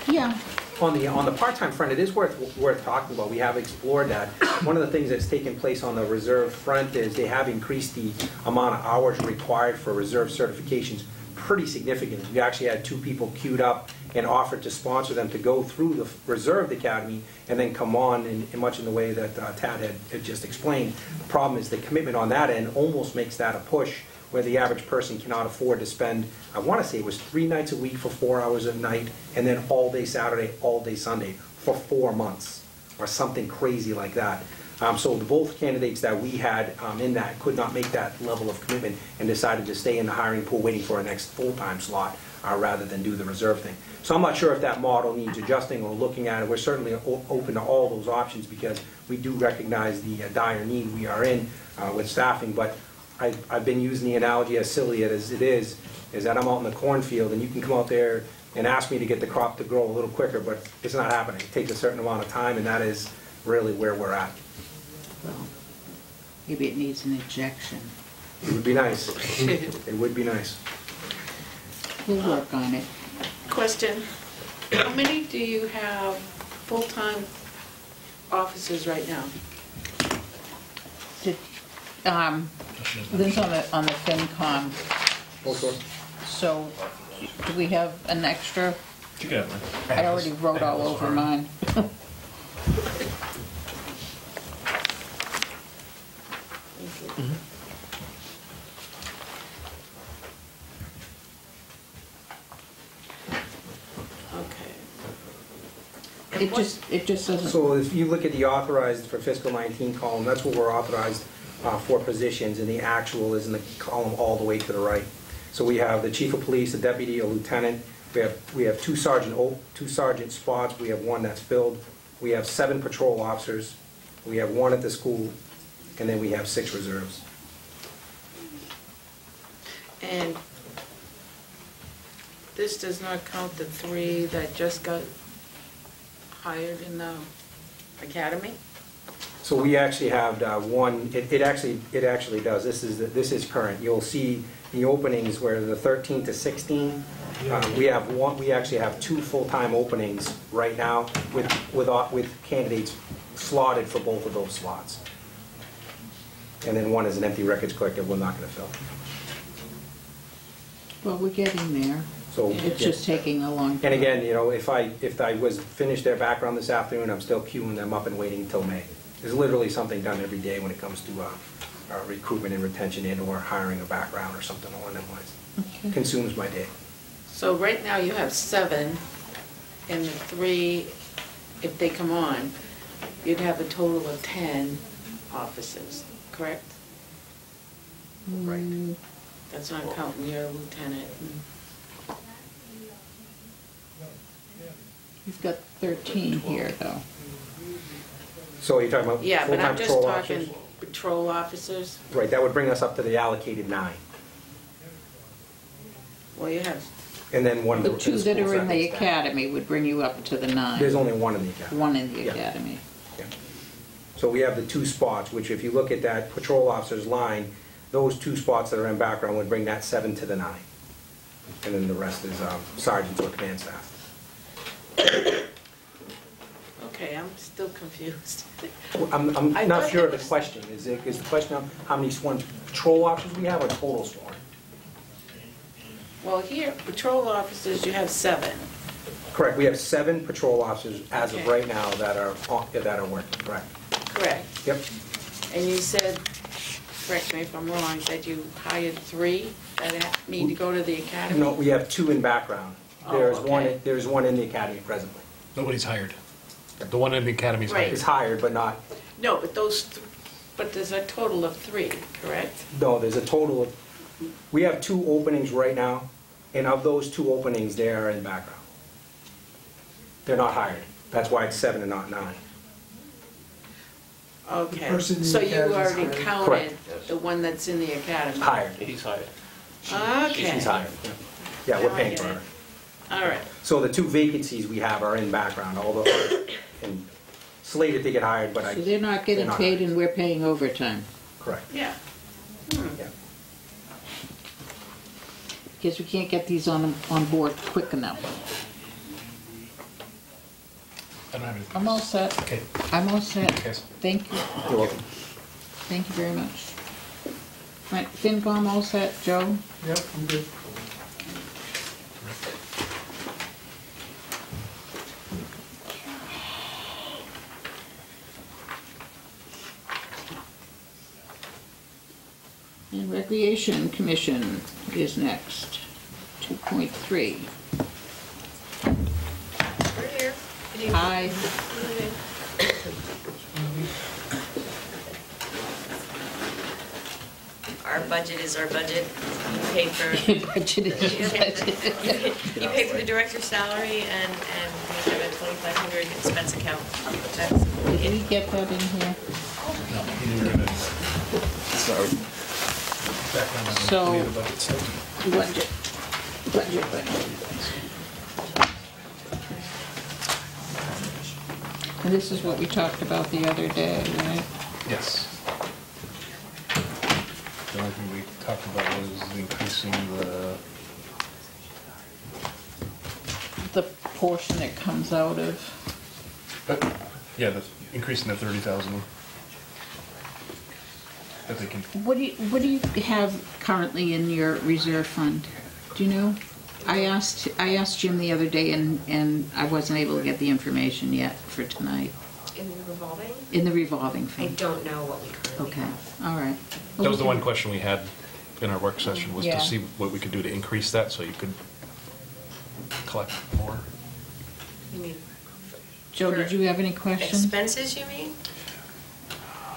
yeah, On the, on the part-time front, it is worth, worth talking about, we have explored that. One of the things that's taken place on the reserve front is they have increased the amount of hours required for reserve certifications pretty significantly. We actually had two people queued up and offered to sponsor them to go through the Reserve Academy and then come on in, in much in the way that uh, Tad had, had just explained. The problem is the commitment on that end almost makes that a push where the average person cannot afford to spend, I want to say it was three nights a week for four hours a night, and then all day Saturday, all day Sunday, for four months, or something crazy like that. Um, So both candidates that we had um, in that could not make that level of commitment and decided to stay in the hiring pool waiting for a next full-time slot, uh, rather than do the reserve thing. So I'm not sure if that model needs adjusting or looking at it. We're certainly open to all those options because we do recognize the uh, dire need we are in uh, with staffing, but I, I've been using the analogy as silly as it is, is that I'm out in the cornfield and you can come out there and ask me to get the crop to grow a little quicker, but it's not happening. It takes a certain amount of time and that is really where we're at. well, maybe it needs an injection. It would be nice. It would be nice. We'll work on it. Question, how many do you have full-time officers right now? Did, um, Lynn's on the, on the FinCom, so do we have an extra? You got one. I already wrote all over mine. Okay. It just, it just doesn't. So if you look at the authorized for fiscal 19 column, that's what we're authorized uh, for positions, and the actual is in the column all the way to the right. So we have the chief of police, a deputy, a lieutenant, we have, we have two sergeant, two sergeant spots, we have one that's filled, we have seven patrol officers, we have one at the school, and then we have six reserves. And this does not count the three that just got hired in the academy? So we actually have uh, one, it it actually, it actually does, this is, this is current. You'll see the openings where the 13 to 16, uh, we have one, we actually have two full-time openings right now with, with au- with candidates slotted for both of those slots. And then one is an empty records clerk that we're not going to fill. Well, we're getting there. So, It's just taking a long time. And again, you know, if I, if I was finished their background this afternoon, I'm still queuing them up and waiting until May. There's literally something done every day when it comes to uh, uh, recruitment and retention and or hiring a background or something along that lines. Okay. Consumes my day. So right now you have seven, and the three, if they come on, you'd have a total of 10 officers, correct? Right. That's not counting your lieutenant. You've got 13 here, though. So you're talking about Yeah, but I'm full-time just patrol talking officers? patrol officers. Right, that would bring us up to the allocated nine. Well, you have, And then one of the. The two that are in the school staff. academy would bring you up to the nine. There's only one in the academy. One in the Yeah. academy. So we have the two spots, which if you look at that patrol officer's line, those two spots that are in background would bring that seven to the nine. And then the rest is um, sergeants or command staff. okay, I'm still confused. I'm, I'm I not sure of the question. Is it, is the question of how many sworn patrol officers we have or total sworn? Well, here, patrol officers, you have seven. Correct, we have seven patrol officers as of right now that are, that are working, correct. Correct. Yep, And you said, correct me if I'm wrong, that you hired three that ha- need to go to the academy? no, we have two in background. Oh, There's one, there's one in the academy presently. Nobody's hired. The one in the academy's Right. hired. Is hired, but not, No, but those, th- but there's a total of three, correct? no, there's a total of, we have two openings right now, and of those two openings, they are in background. They're not hired. That's why it's seven and not nine. Okay, person in so the you academy is already hired. counted Correct. the one that's in the academy? Hired. He's hired. Okay. She's hired. Yeah, we're Now I paying get for it. her. All right, So the two vacancies we have are in background, although, and slated to get hired, but I. So they're not getting they're paid and we're paying overtime. Correct. yeah. Hmm. Yeah. Because we can't get these on, on board quick enough. I don't have anything. I'm all set. Okay. I'm all set. Okay. Thank you. You're welcome. Thank you very much. Right, FinCom all set, Joe? Yep, I'm good. And Recreation Commission is next, 2.3. We're here. Good evening. Hi. Good evening. Our budget is our budget. You pay for. Your budget is your budget. You pay for the director's salary and, and we have a twenty-five hundred expense account. That's Did we get that in here? Sorry. So- Any of the budget? Budget, budget, budget. And this is what we talked about the other day, right? Yes. The only thing we talked about was increasing the, The portion that comes out of, but, yeah, the, increasing the thirty thousand. That they can, what do you, what do you have currently in your reserve fund? Do you know? I asked, I asked Jim the other day and, and I wasn't able to get the information yet for tonight. in the revolving. In the revolving I fund? don't know what we currently Okay, have. all right. that was the one question we had in our work session, was Yeah. to see what we could do to increase that, so you could collect more. You mean Joe, did you have any questions? expenses, you mean?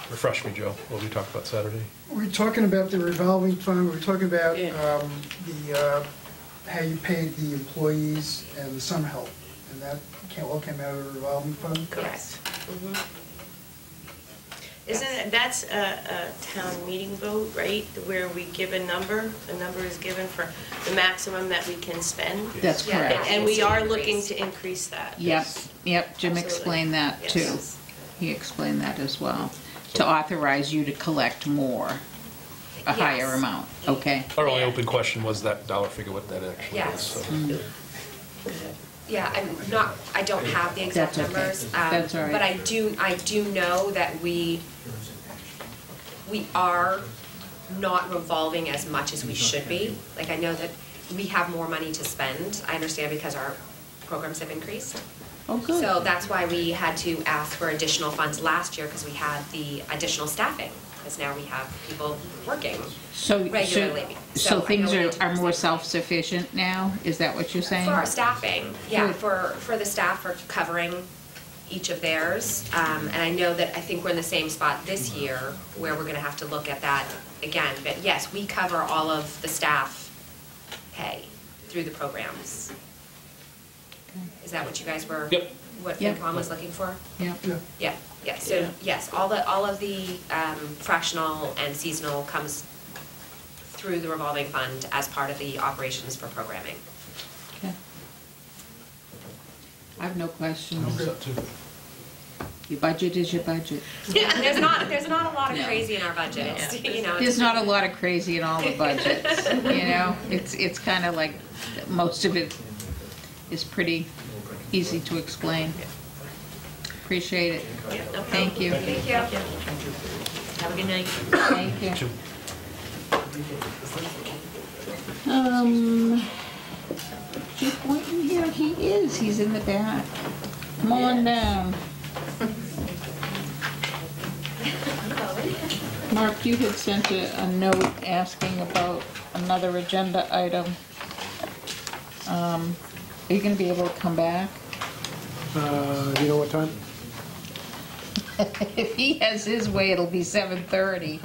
Refresh me, Joe, what we talked about Saturday. We're talking about the revolving fund, we're talking about Yeah. um, the, uh, how you paid the employees and the summer help, and that came- all came out of the revolving fund? Correct. Mhm. Isn't it, that's a, a town meeting vote, right, where we give a number, a number is given for the maximum that we can spend? That's Yeah, correct. And we are looking to increase that. Yep, yep, Jim Absolutely. explained that too. Yes. he explained that as well. To authorize you to collect more, a higher Yes. amount, okay? Our only open question was that dollar figure, what that actually Yes. was. so. Mm. Yeah, I'm not, I don't have the exact That's okay. numbers. um, That's all right. But I do, I do know that we, we are not revolving as much as we should be. Like, I know that we have more money to spend, I understand because our programs have increased. Oh, good. So that's why we had to ask for additional funds last year, because we had the additional staffing, because now we have people working So, so, regularly. so know things are, are more self-sufficient now? Is that what you're saying? For our staffing, yeah, Good. for, for the staff for covering each of theirs. Um, and I know that, I think we're in the same spot this year where we're gonna have to look at that again. But yes, we cover all of the staff pay through the programs. Is that what you guys were? Yep. What Yep. FinCom was looking for? Yeah. Yeah, yeah, so, yes, all the, all of the um, fractional and seasonal comes through the revolving fund as part of the operations for programming. Okay. I have no questions. Your budget is your budget. Yeah, there's not, there's not a lot of No. crazy in our budgets, you know. There's it's- not a lot of crazy in all the budgets, you know? It's, it's kind of like, most of it is pretty easy to explain. Appreciate it. Yeah, no problem. Thank you. Thank you. Have a good night. Thank you. Um, Chief Boynton here? He is, he's in the back. Come on down. Mark, you had sent a, a note asking about another agenda item. Um, are you gonna be able to come back? Uh, you know what time? If he has his way, it'll be seven thirty.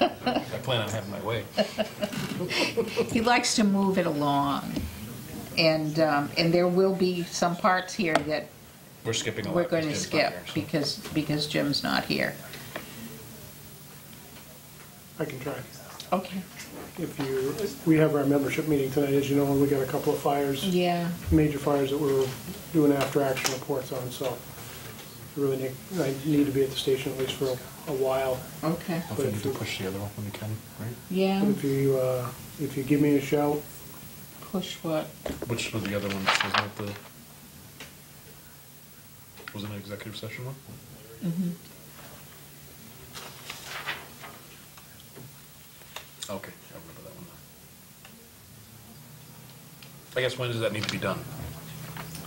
I plan on having my way. He likes to move it along. And, um, and there will be some parts here that We're skipping a lot. we're going to Jim's not skip here, so. because, because Jim's not here. I can try. Okay. If you, we have our membership meeting tonight, as you know, and we got a couple of fires. Yeah. Major fires that we're doing after-action reports on, so really need, I need to be at the station at least for a a while. Okay. I think we can push the other one when you can, right? Yeah. But if you, uh, if you give me a shout, Push what? Which was the other one? Wasn't it the, was it an executive session one? Mm-hmm. Okay, I remember that one now. I guess when does that need to be done?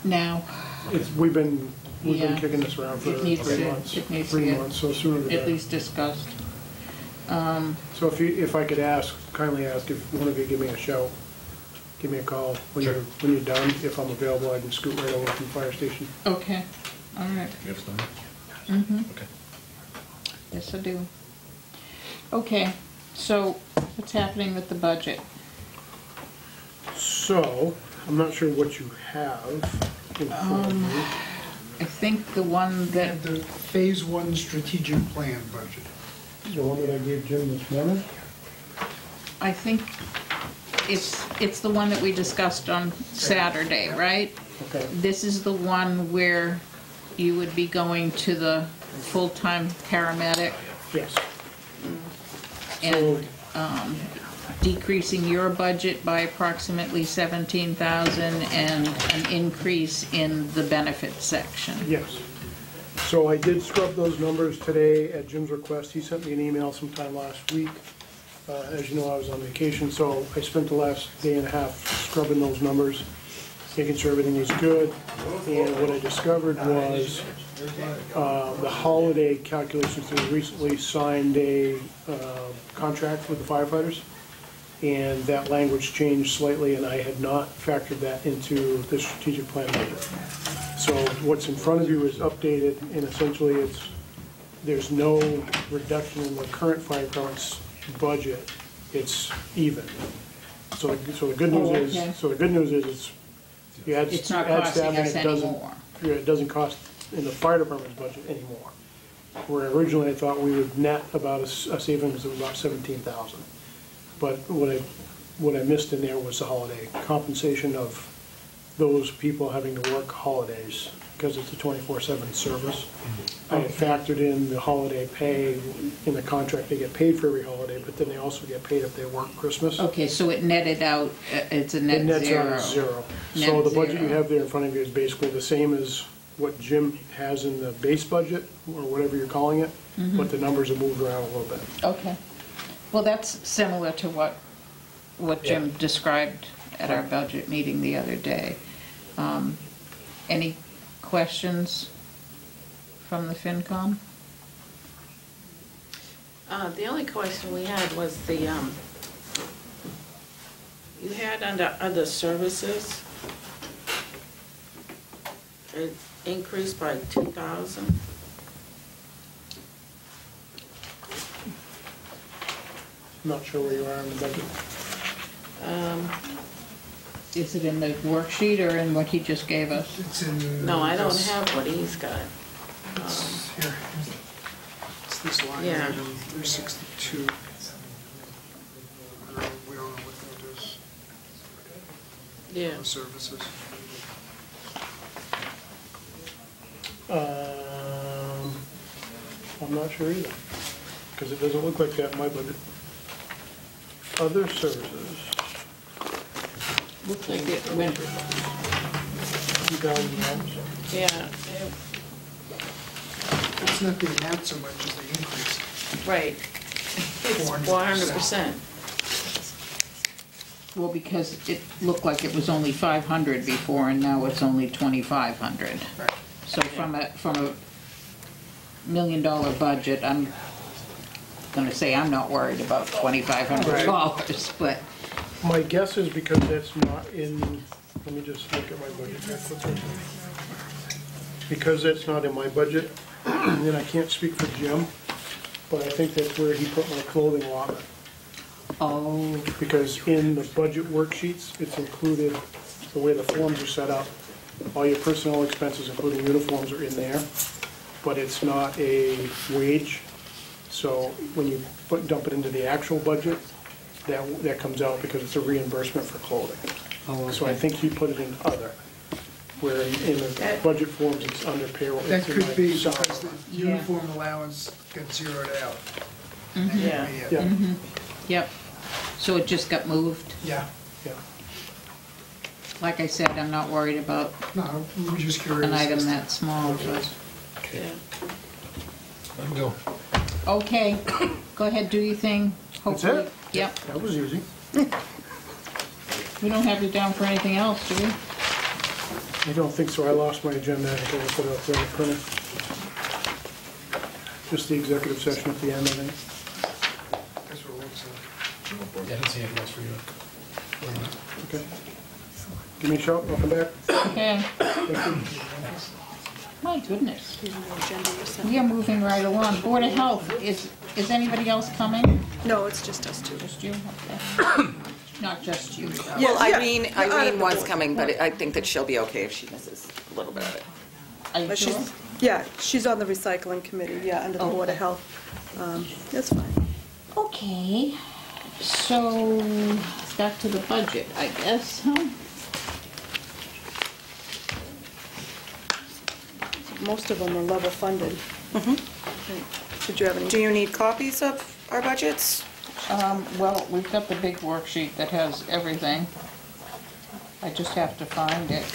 Now. it's, we've been, we've been Yeah. kicking this around for It needs three to- months. it needs to Three get months, so sooner the better. At least discussed. Um, So if you, if I could ask, kindly ask if one of you give me a shout, give me a call when you're, when you're done. If I'm available, I can scoot right over from the fire station. okay, all right. You have some? Mm-hmm. Okay. Yes, I do. Okay, so what's happening with the budget? So, I'm not sure what you have in front of Um, you. I think the one that, The Phase One Strategic Plan budget. The one that I gave Jim this morning? I think it's, it's the one that we discussed on Saturday, right? Okay. This is the one where you would be going to the full-time paramedic Yes. and um, decreasing your budget by approximately seventeen thousand and an increase in the benefits section. Yes. So I did scrub those numbers today at Jim's request. He sent me an email sometime last week. Uh, As you know, I was on vacation, so I spent the last day and a half scrubbing those numbers, making sure everything was good. And what I discovered was uh, the holiday calculations, they recently signed a uh, contract with the firefighters, and that language changed slightly, and I had not factored that into the strategic plan budget. So what's in front of you is updated, and essentially it's, there's no reduction in the current fire department's budget, it's even. So, so the good news Oh, is, so the good news is, it's, you add, It's not add costing staffing, us it doesn't, anymore. yeah, it doesn't cost in the fire department's budget anymore. Where originally I thought we would net about a, s- a savings of about seventeen thousand. But what I, what I missed in there was the holiday compensation of those people having to work holidays because it's a 24/7 service. I had factored in the holiday pay, in the contract, they get paid for every holiday, but then they also get paid if they work Christmas. Okay, so it netted out, uh, it's a It net nets zero. out at zero. Net So the budget you zero. have there in front of you is basically the same as what Jim has in the base budget, or whatever you're calling it, but the numbers are moved around a little bit. Okay. Well, that's similar to what, what Jim Yeah. described at our budget meeting the other day. Um, Any questions from the FinCom? Uh, the only question we had was the, um, you had under other services, it increased by two thousand. Not sure where you are in the budget. Um, Is it in the worksheet or in what he just gave us? It's in. no, I don't this- have what he's got. It's Um, here. It's this line Yeah. item, three sixty-two. We don't know what that is. Yeah. Services. Um, I'm not sure either, because it doesn't look like that in my budget. Other services, Looks like it went, two thousand dollars. Yeah, It's not the amount so much as the increase. right. It's four hundred percent. well, because it looked like it was only 500 before and now it's only 2,500. So from a, from a million dollar budget, I'm gonna say I'm not worried about $2,500, but My guess is because that's not in, let me just look at my budget here quickly. Because that's not in my budget, then I can't speak for Jim, but I think that's where he put my clothing allotment. Oh. Because in the budget worksheets, it's included, the way the forms are set up, all your personnel expenses, including uniforms, are in there, but it's not a wage. So when you put, dump it into the actual budget, that, that comes out because it's a reimbursement for clothing. Oh, So I okay. think he put it in other, where in in the budget forms, it's under payroll. That it's in could my be salary. because the uniform allowance got zeroed out. Mhm. Yeah. Yeah. Mhm. Yep. So it just got moved? Yeah. Yeah. Like I said, I'm not worried about No, I'm just curious. an item that small, but, Yeah. Let him go. Okay, go ahead, do your thing. That's Hopefully- it? Yep. That was easy. We don't have you down for anything else, do we? I don't think so, I lost my agenda, I think I put it up there in the printer. Just the executive session at the end, I think. That's what it looks like. Yeah, I didn't see anything else for you. Okay. Give me a shout, I'll come back. Okay. My goodness. We are moving right along. Board of Health, is, is anybody else coming? No, it's just us two. Just you? Okay. Not just you. Yeah, Well, yeah, Irene, yeah, out of Irene the was board. coming, but I think that she'll be okay if she misses a little bit of it. Are you But sure? she's, yeah, she's on the recycling committee, yeah, under the Board of Health. Um, That's fine. Okay, so back to the budget, I guess, huh? Most of them are level funded. Did you have any? Do you need copies of our budgets? Um, well, we've got the big worksheet that has everything. I just have to find it.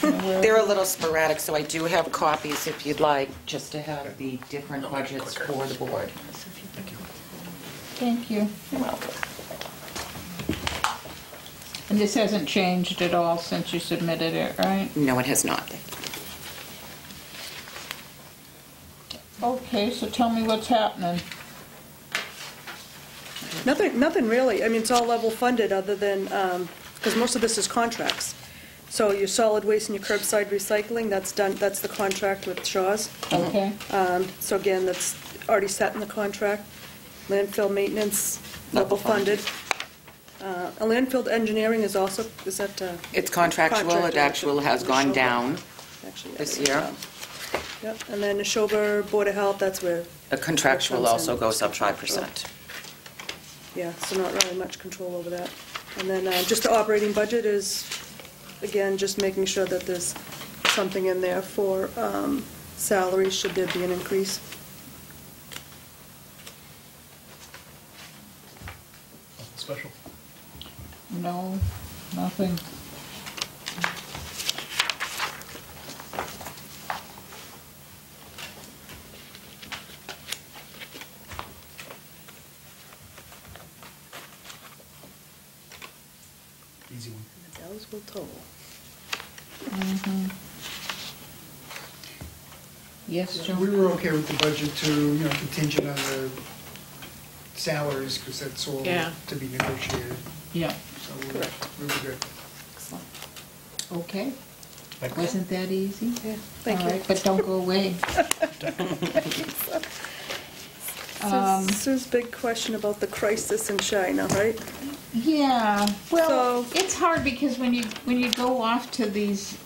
They're a little sporadic, so I do have copies if you'd like, just to have the different budgets for the board. Thank you. You're welcome. And this hasn't changed at all since you submitted it, right? No, it has not. Okay, so tell me what's happening. Nothing, nothing really. I mean, it's all level funded, other than, because most of this is contracts. So your solid waste and your curbside recycling, that's done, that's the contract with Shaw's. Okay. Um, So again, that's already set in the contract. Landfill maintenance, level funded. Uh, and Landfill engineering is also, is that? uh, It's contractual, it contracted actual has gone down Actually, this yeah, year. Yep, and then Nashoba Board of Health, that's where, The contractual Comes in. also goes up 5%. yeah, so not really much control over that. And then uh, just the operating budget is, again, just making sure that there's something in there for um, salaries, should there be an increase. Special. No, nothing. Easy one. The bells will toll. Mhm. Yes, So Joe? We were okay with the budget to, you know, contingent on the salaries, because that's all Yeah. to be negotiated. Yeah. So we were- we were good. Okay. Thanks. Wasn't that easy? Yeah, thank All you. right, But don't go away. Um, Sue's big question about the crisis in China, right? Yeah, well, So- it's hard because when you, when you go off to these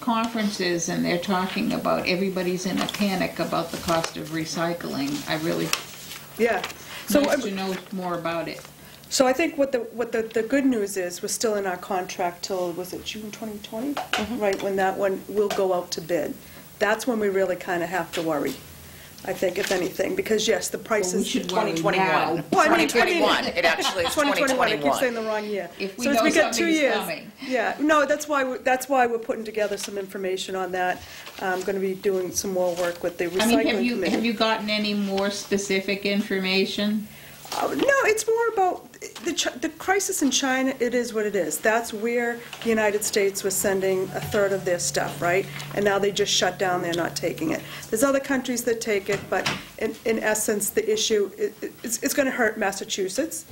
conferences and they're talking about, everybody's in a panic about the cost of recycling, I really, Yeah. So nice to know more about it. So I think what the, what the, the good news is, we're still in our contract till, was it June 2020? Right, when that one will go out to bid. That's when we really kind of have to worry, I think, if anything, because yes, the price should worry 2021. Well, I mean, 2021. It actually is 2021, I keep saying the wrong year. If we So know we got two something's years. coming. Yeah, no, that's why, we- that's why we're putting together some information on that. I'm going to be doing some more work with the I mean, have recycling you, have committee. you gotten any more specific information? Uh, No, it's more about the, the crisis in China, it is what it is. That's where the United States was sending a third of their stuff, right? And now they just shut down, they're not taking it. There's other countries that take it, but in, in essence, the issue, i- i- it's, it's gonna hurt Massachusetts.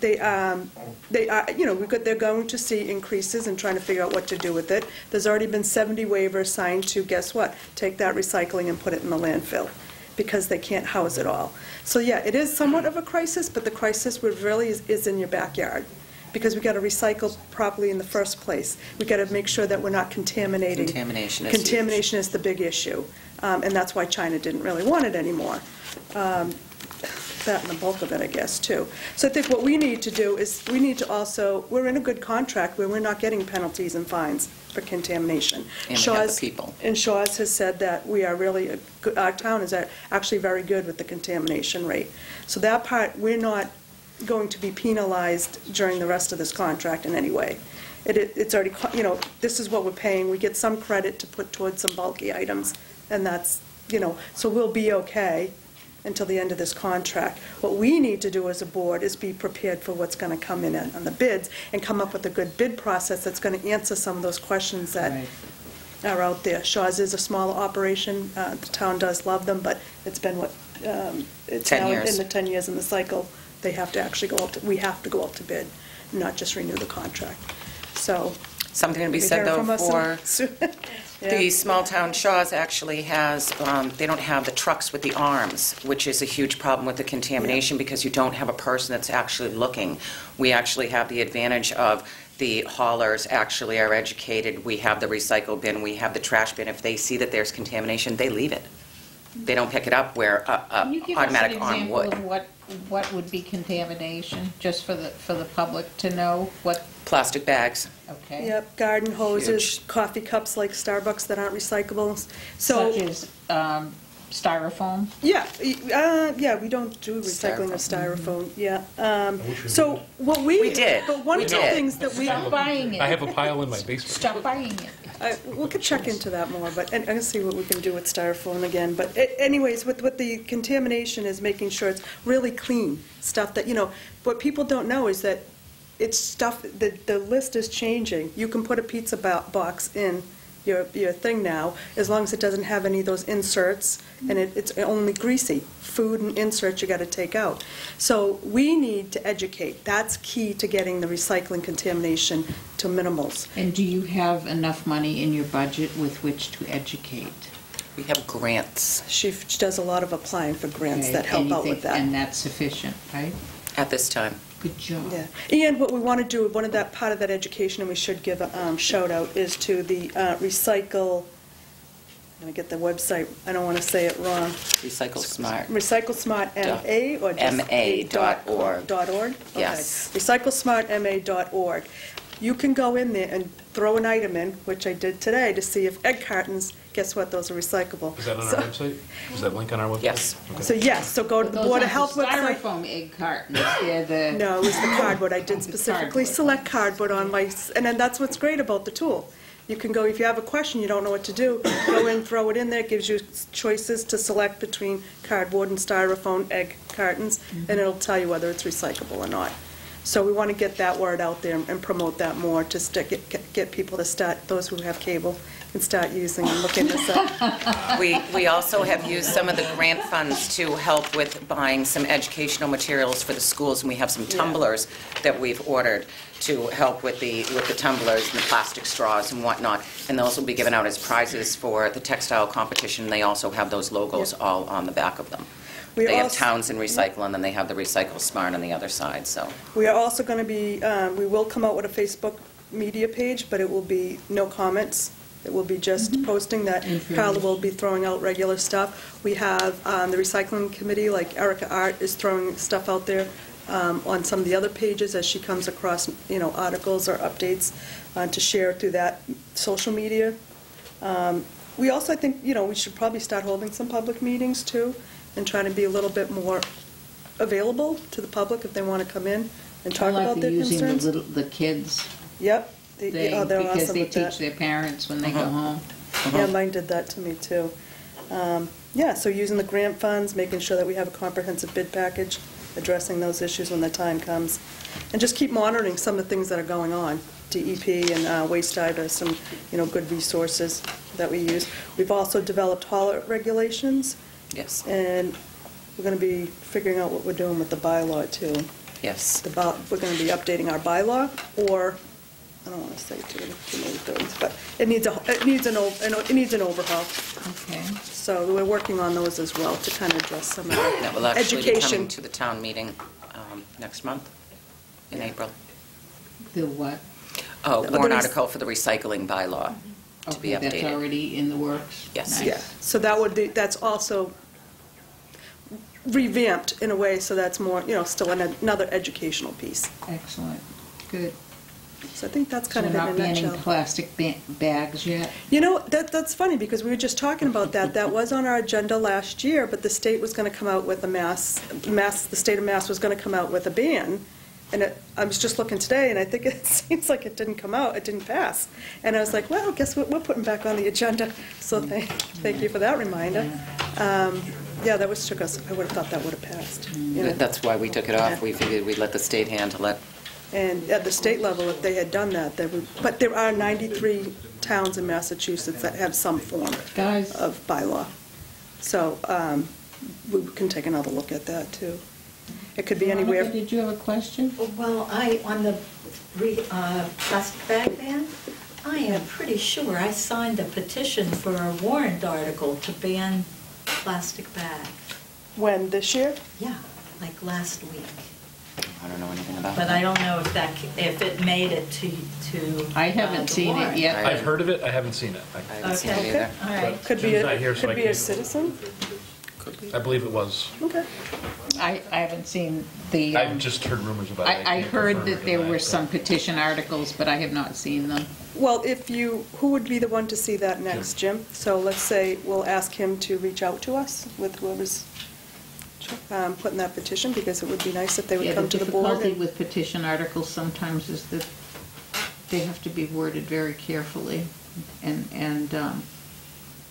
They, um, they are, you know, could, they're going to see increases and trying to figure out what to do with it. There's already been 70 waivers signed to, guess what? Take that recycling and put it in the landfill, because they can't house it all. So, yeah, it is somewhat of a crisis, but the crisis really is, is in your backyard, because we gotta recycle properly in the first place. We gotta make sure that we're not contaminating. Contamination is. Contamination is the big issue, um, and that's why China didn't really want it anymore. Um, That and the bulk of it, I guess, too. So I think what we need to do is, we need to also, we're in a good contract where we're not getting penalties and fines for contamination. And we have the Shaw's- people. And Shaw's has said that we are really, a good- our town is a- actually very good with the contamination rate. So that part, we're not going to be penalized during the rest of this contract in any way. It, it- it's already, co- you know, this is what we're paying, we get some credit to put towards some bulky items, and that's, you know, so we'll be okay until the end of this contract. What we need to do as a board is be prepared for what's gonna come in on on the bids, and come up with a good bid process that's gonna answer some of those questions that are out there. Shaw's is a smaller operation, uh, the town does love them, but it's been what, um, it's 10 now years. in the 10 years in the cycle, they have to actually go up, to- we have to go up to bid, not just renew the contract. So. Something to be said, though, for soon. The small-town Shaw's actually has, um, they don't have the trucks with the arms, which is a huge problem with the contamination because you don't have a person that's actually looking. We actually have the advantage of the haulers actually are educated. We have the recycle bin, we have the trash bin. If they see that there's contamination, they leave it. They don't pick it up where a- Can you a give us an automatic arm example would. of what, what would be contamination, just for the, for the public to know what, Plastic bags. Okay? Yep, garden hoses, Huge. coffee cups like Starbucks that aren't recyclables. So. Such as um, styrofoam? Yeah, y- uh, yeah, we don't do recycling of styrofoam, yeah. Um, So what we. We did. But one We of the did. things that we. Stop buying it. I have a pile in my basement. Stop buying it. I- We could check into that more, but, and and see what we can do with styrofoam again. But a- anyways, with, with the contamination is making sure it's really clean, stuff that, you know, what people don't know is that it's stuff, the, the list is changing. You can put a pizza bo- box in your, your thing now, as long as it doesn't have any of those inserts, and it, it's only greasy. Food and inserts you gotta take out. So we need to educate. That's key to getting the recycling contamination to minimals. And do you have enough money in your budget with which to educate? We have grants She f- she does a lot of applying for grants Okay, that help and you out with think- that. And that's sufficient, right? at this time. Good job. Yeah. And what we want to do, one of that, part of that education, and we should give a um, shout out, is to the uh, Recycle, I'm going to get the website, I don't want to say it wrong. Recycle Smart. Recycle Smart MA or just MA dot A org. Dot org? Yes. Okay. RecycleSmartMA.org. you can go in there and throw an item in, which I did today, to see if egg cartons, guess what, those are recyclable. Is that on So- our website? Is that link on our website? Yes. So yes, so go to the Those Board of aren't Health the website. Styrofoam egg cartons, they're the. No, it was the cardboard. I did specifically cardboard. select cardboard on my, s- and then that's what's great about the tool. You can go, if you have a question, you don't know what to do, go in, throw it in there, it gives you s- choices to select between cardboard and styrofoam egg cartons, and it'll tell you whether it's recyclable or not. So we want to get that word out there and promote that more, to stick, get- get, get people to start, those who have cable, can start using and looking this up. We, we also have used some of the grant funds to help with buying some educational materials for the schools, and we have some tumblers that we've ordered to help with the, with the tumblers and the plastic straws and whatnot, and those will be given out as prizes for the textile competition. They also have those logos all on the back of them. We They have also- Townsend Recycle, and then they have the Recycle Smart on the other side, so. We are also going to be, um, we will come out with a Facebook media page, but it will be no comments. It will be just posting that Carla will be throwing out regular stuff. We have um, the recycling committee, like Erica Art is throwing stuff out there um, on some of the other pages as she comes across, you know, articles or updates uh, to share through that social media. Um, We also, I think, you know, we should probably start holding some public meetings too, and trying to be a little bit more available to the public if they want to come in and I talk like about the their using the concerns. little, the kids Yep. They- thing, oh, they're because awesome they with that. teach their parents when they go Uh-huh. home. Yeah, mine did that to me too. Um, Yeah, so using the grant funds, making sure that we have a comprehensive bid package, addressing those issues when the time comes. And just keep monitoring some of the things that are going on. DEP and uh, Waste Dive are some, you know, good resources that we use. We've also developed hauler regulations. Yes. And we're going to be figuring out what we're doing with the bylaw too. Yes. The by- We're going to be updating our bylaw, or, I don't want to say too many, too many things, but it needs a, it needs an, o- an o- it needs an overhaul. Okay. So we're working on those as well, to kind of address some of That will actually be coming education. to the town meeting um, next month, in April. The what? Oh, The- the warrant rec- article for the recycling bylaw to be Okay, that's updated. already in the works? Yes. Nice. Yeah, so that would be, that's also revamped in a way, so that's more, you know, still an- another educational piece. Excellent, good. So I think that's kind we're of in a not banning nutshell. plastic ba- bags yet? You know, that, that's funny, because we were just talking about that. That was on our agenda last year, but the state was gonna come out with a mass, mass, the state of Mass was gonna come out with a ban. And it, I was just looking today, and I think it seems like it didn't come out, it didn't pass. And I was like, well, guess what, we're putting back on the agenda, so thank, thank you for that reminder. Um, Yeah, that was, took us, I would've thought that would've passed. you know. That's why we took it off. We figured we'd let the state handle it. And at the state level, if they had done that, they would, but there are 93 towns in Massachusetts that have some form of bylaw. So um, we can take another look at that, too. It could be anywhere. Veronica, did you have a question? Well, I, on the re, uh, plastic bag ban, I am pretty sure I signed a petition for a warrant article to ban plastic bag. When, this year? Yeah, like last week. I don't know anything about But that. I don't know if that, if it made it to, to. I uh, haven't the seen it warrant. yet. I've heard of it, I haven't seen it. I haven't seen it Okay, either. all right. Could be, Jim's a not here, so I could be a can't- citizen? I believe it was. Okay. I, I haven't seen the, um, I've just heard rumors about it. I, I can't heard confirm or that there deny were it, but- some petition articles, but I have not seen them. Well, if you, who would be the one to see that next, Jim? So let's say we'll ask him to reach out to us with whoever's um, putting that petition, because it would be nice if they would Yeah, come to the board. difficulty and- with petition articles sometimes is that they have to be worded very carefully, and, and, um,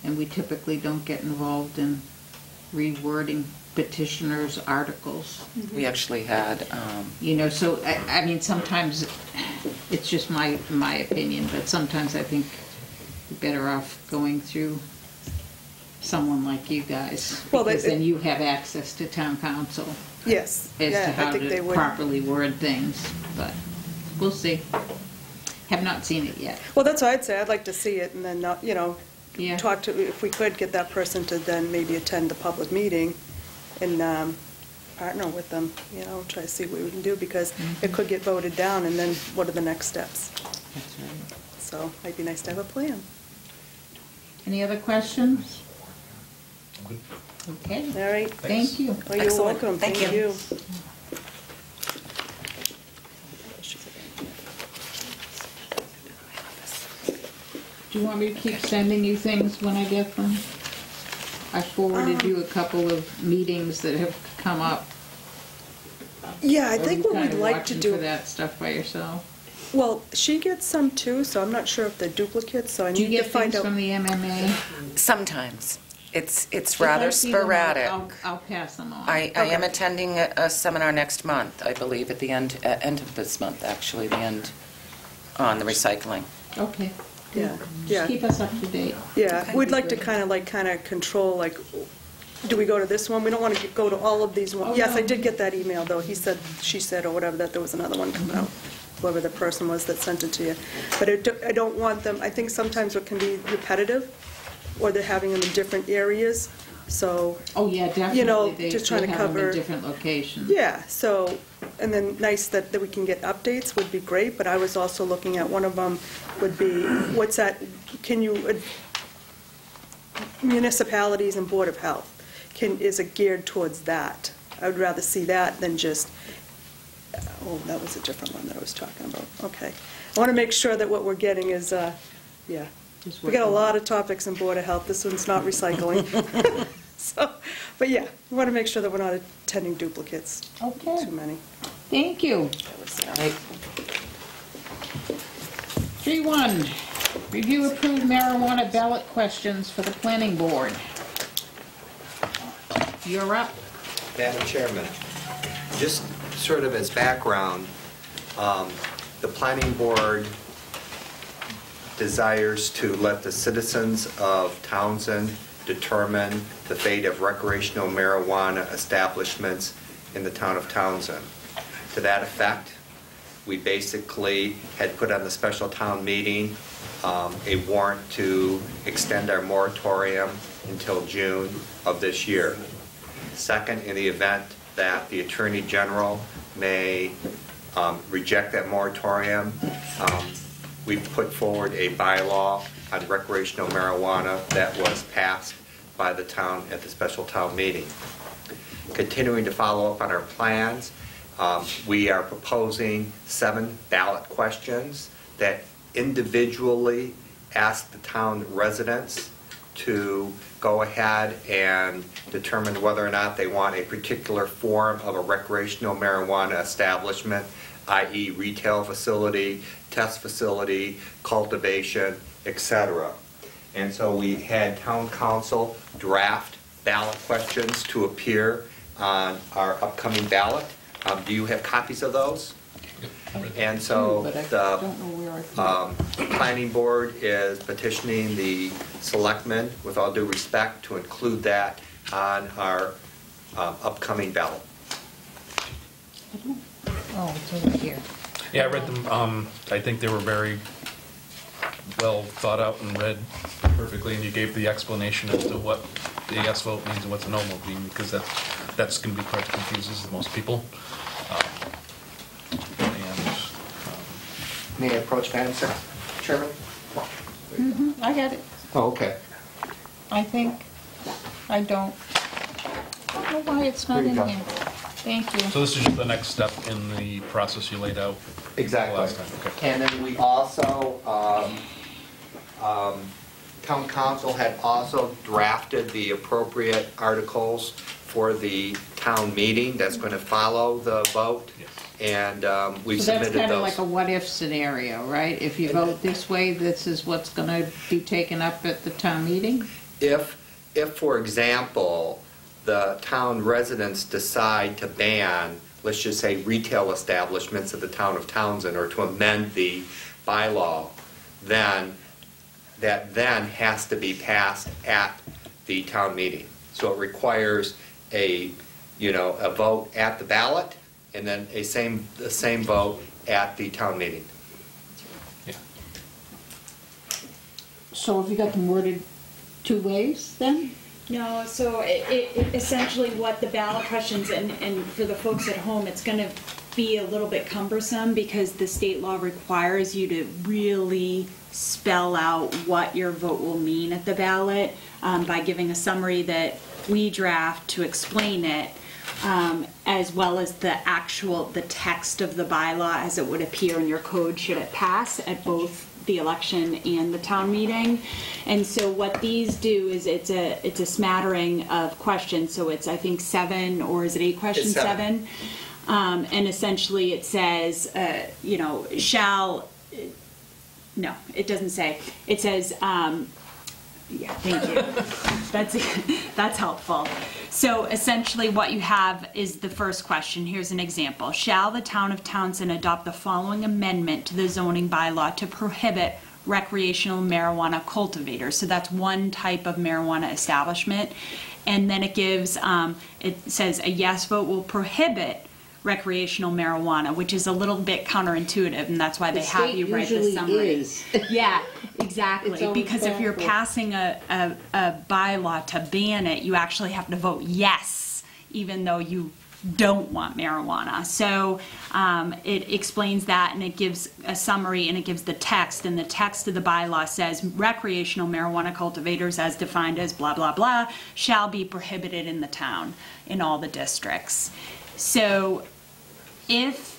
and we typically don't get involved in rewording petitioners' articles. We actually had, um, You know, so, I, I mean, sometimes, it's just my, my opinion, but sometimes I think you're better off going through someone like you guys, Well, they- because then you have access to town counsel Yes, as yeah, to I how think they to would. properly word things, but we'll see. Have not seen it yet. Well, that's what I'd say, I'd like to see it, and then, not- you know, Yeah. talk to, if we could get that person to then maybe attend the public meeting and um, partner with them, you know, try to see what we can do, because Mm-hmm. it could get voted down, and then what are the next steps? That's right. So it'd be nice to have a plan. Any other questions? Okay. All right. Thank you. Oh, you're Excellent. welcome, Thank thank you. you. Do you want me to keep sending you things when I get them? I forwarded Um, you a couple of meetings that have come up. Yeah, I Or think you what we'd kinda like to watching do. for that stuff by yourself? Well, she gets some too, so I'm not sure if they're duplicates, so I Do you need to get find things out. from the MMA? Sometimes. It's, it's If I rather see them, I'll- sporadic. I'll, I'll pass them on. I, I am attending a a seminar next month, I believe, at the end, uh, end of this month, actually, the end, on the recycling. Okay. Yeah, yeah. Just keep us up to date. Yeah, Okay. we'd like to kind of like, kind of control, like, do we go to this one? We don't want to go to all of these Oh, ones. Yes, I did get that email, though. He said, she said, or whatever, that there was another one coming out, whoever the person was that sent it to you. But I do- I don't want them, I think sometimes it can be repetitive, or they're having them in different areas, so. Oh, yeah, You know, definitely. They- just trying they to have them in cover. different locations. Yeah, so, and then nice that, that we can get updates would be great, but I was also looking at, one of them would be, what's that, can you, municipalities and Board of Health, can, is it geared towards that? I would rather see that than just, oh, that was a different one that I was talking about, okay. I want to make sure that what we're getting is, uh, yeah, we got a lot of topics in Board of Health, this one's not recycling. So, but yeah, we want to make sure that we're not attending duplicates. Okay. Too many. Thank you. Three one, review approved marijuana ballot questions for the planning board. You're up. Madam Chairman, just sort of as background, um, the planning board desires to let the citizens of Townsend determine the fate of recreational marijuana establishments in the town of Townsend. To that effect, we basically had put on the special town meeting um, a warrant to extend our moratorium until June of this year. Second, in the event that the Attorney General may um, reject that moratorium, um, we put forward a bylaw on recreational marijuana that was passed by the town at the special town meeting. Continuing to follow up on our plans, um, we are proposing seven ballot questions that individually ask the town residents to go ahead and determine whether or not they want a particular form of a recreational marijuana establishment, i.e. retail facility, test facility, cultivation, etc. And so we had town counsel draft ballot questions to appear on our upcoming ballot. Um, Do you have copies of those? And so the don't know where I can- um, Planning Board is petitioning the selectmen, with all due respect, to include that on our um, upcoming ballot. Oh, it's over here. Yeah, I read them, um, I think they were very well thought out and read perfectly, and you gave the explanation as to what the yes vote means and what's a no vote means, because that, that's gonna be part that confuses most people. Um, And, May I approach Madam Sec- Chairman? hmm I got it. Oh, okay. I think, I don't, I don't know why it's not Here you in go. here. Thank you. so this is just the next step in the process you laid out Exactly. last time, okay? And then we also, um, um, Town counsel had also drafted the appropriate articles for the town meeting that's going to follow the vote, and um, we So that's submitted kind of like those. a what-if scenario, right? If you vote this way, this is what's going to be taken up at the town meeting? If, if, for example, the town residents decide to ban, let's just say, retail establishments of the town of Townsend, or to amend the bylaw, then, that then has to be passed at the town meeting. So it requires a, you know, a vote at the ballot, and then a same, the same vote at the town meeting. So have you got them worded two ways then? No, so it, it essentially what the ballot questions, and, and for the folks at home, it's gonna be a little bit cumbersome because the state law requires you to really spell out what your vote will mean at the ballot um, by giving a summary that we draft to explain it, um, as well as the actual, the text of the bylaw as it would appear in your code should it pass at both the election and the town meeting. And so what these do is it's a, it's a smattering of questions, so it's, I think, seven, or is it eight questions? It's seven. Um, and essentially it says, uh, you know, shall, no, it doesn't say. It says, um, yeah, thank you. That's, that's helpful. So essentially what you have is the first question. Here's an example. Shall the town of Townsend adopt the following amendment to the zoning bylaw to prohibit recreational marijuana cultivators? So that's one type of marijuana establishment. And then it gives, um, it says a yes vote will prohibit recreational marijuana, which is a little bit counterintuitive, and that's why they have you write the summary. is. Yeah, exactly, because if you're passing a, a, a bylaw to ban it, you actually have to vote yes, even though you don't want marijuana. So, um, it explains that and it gives a summary and it gives the text, and the text of the bylaw says recreational marijuana cultivators as defined as blah, blah, blah, shall be prohibited in the town, in all the districts. So, if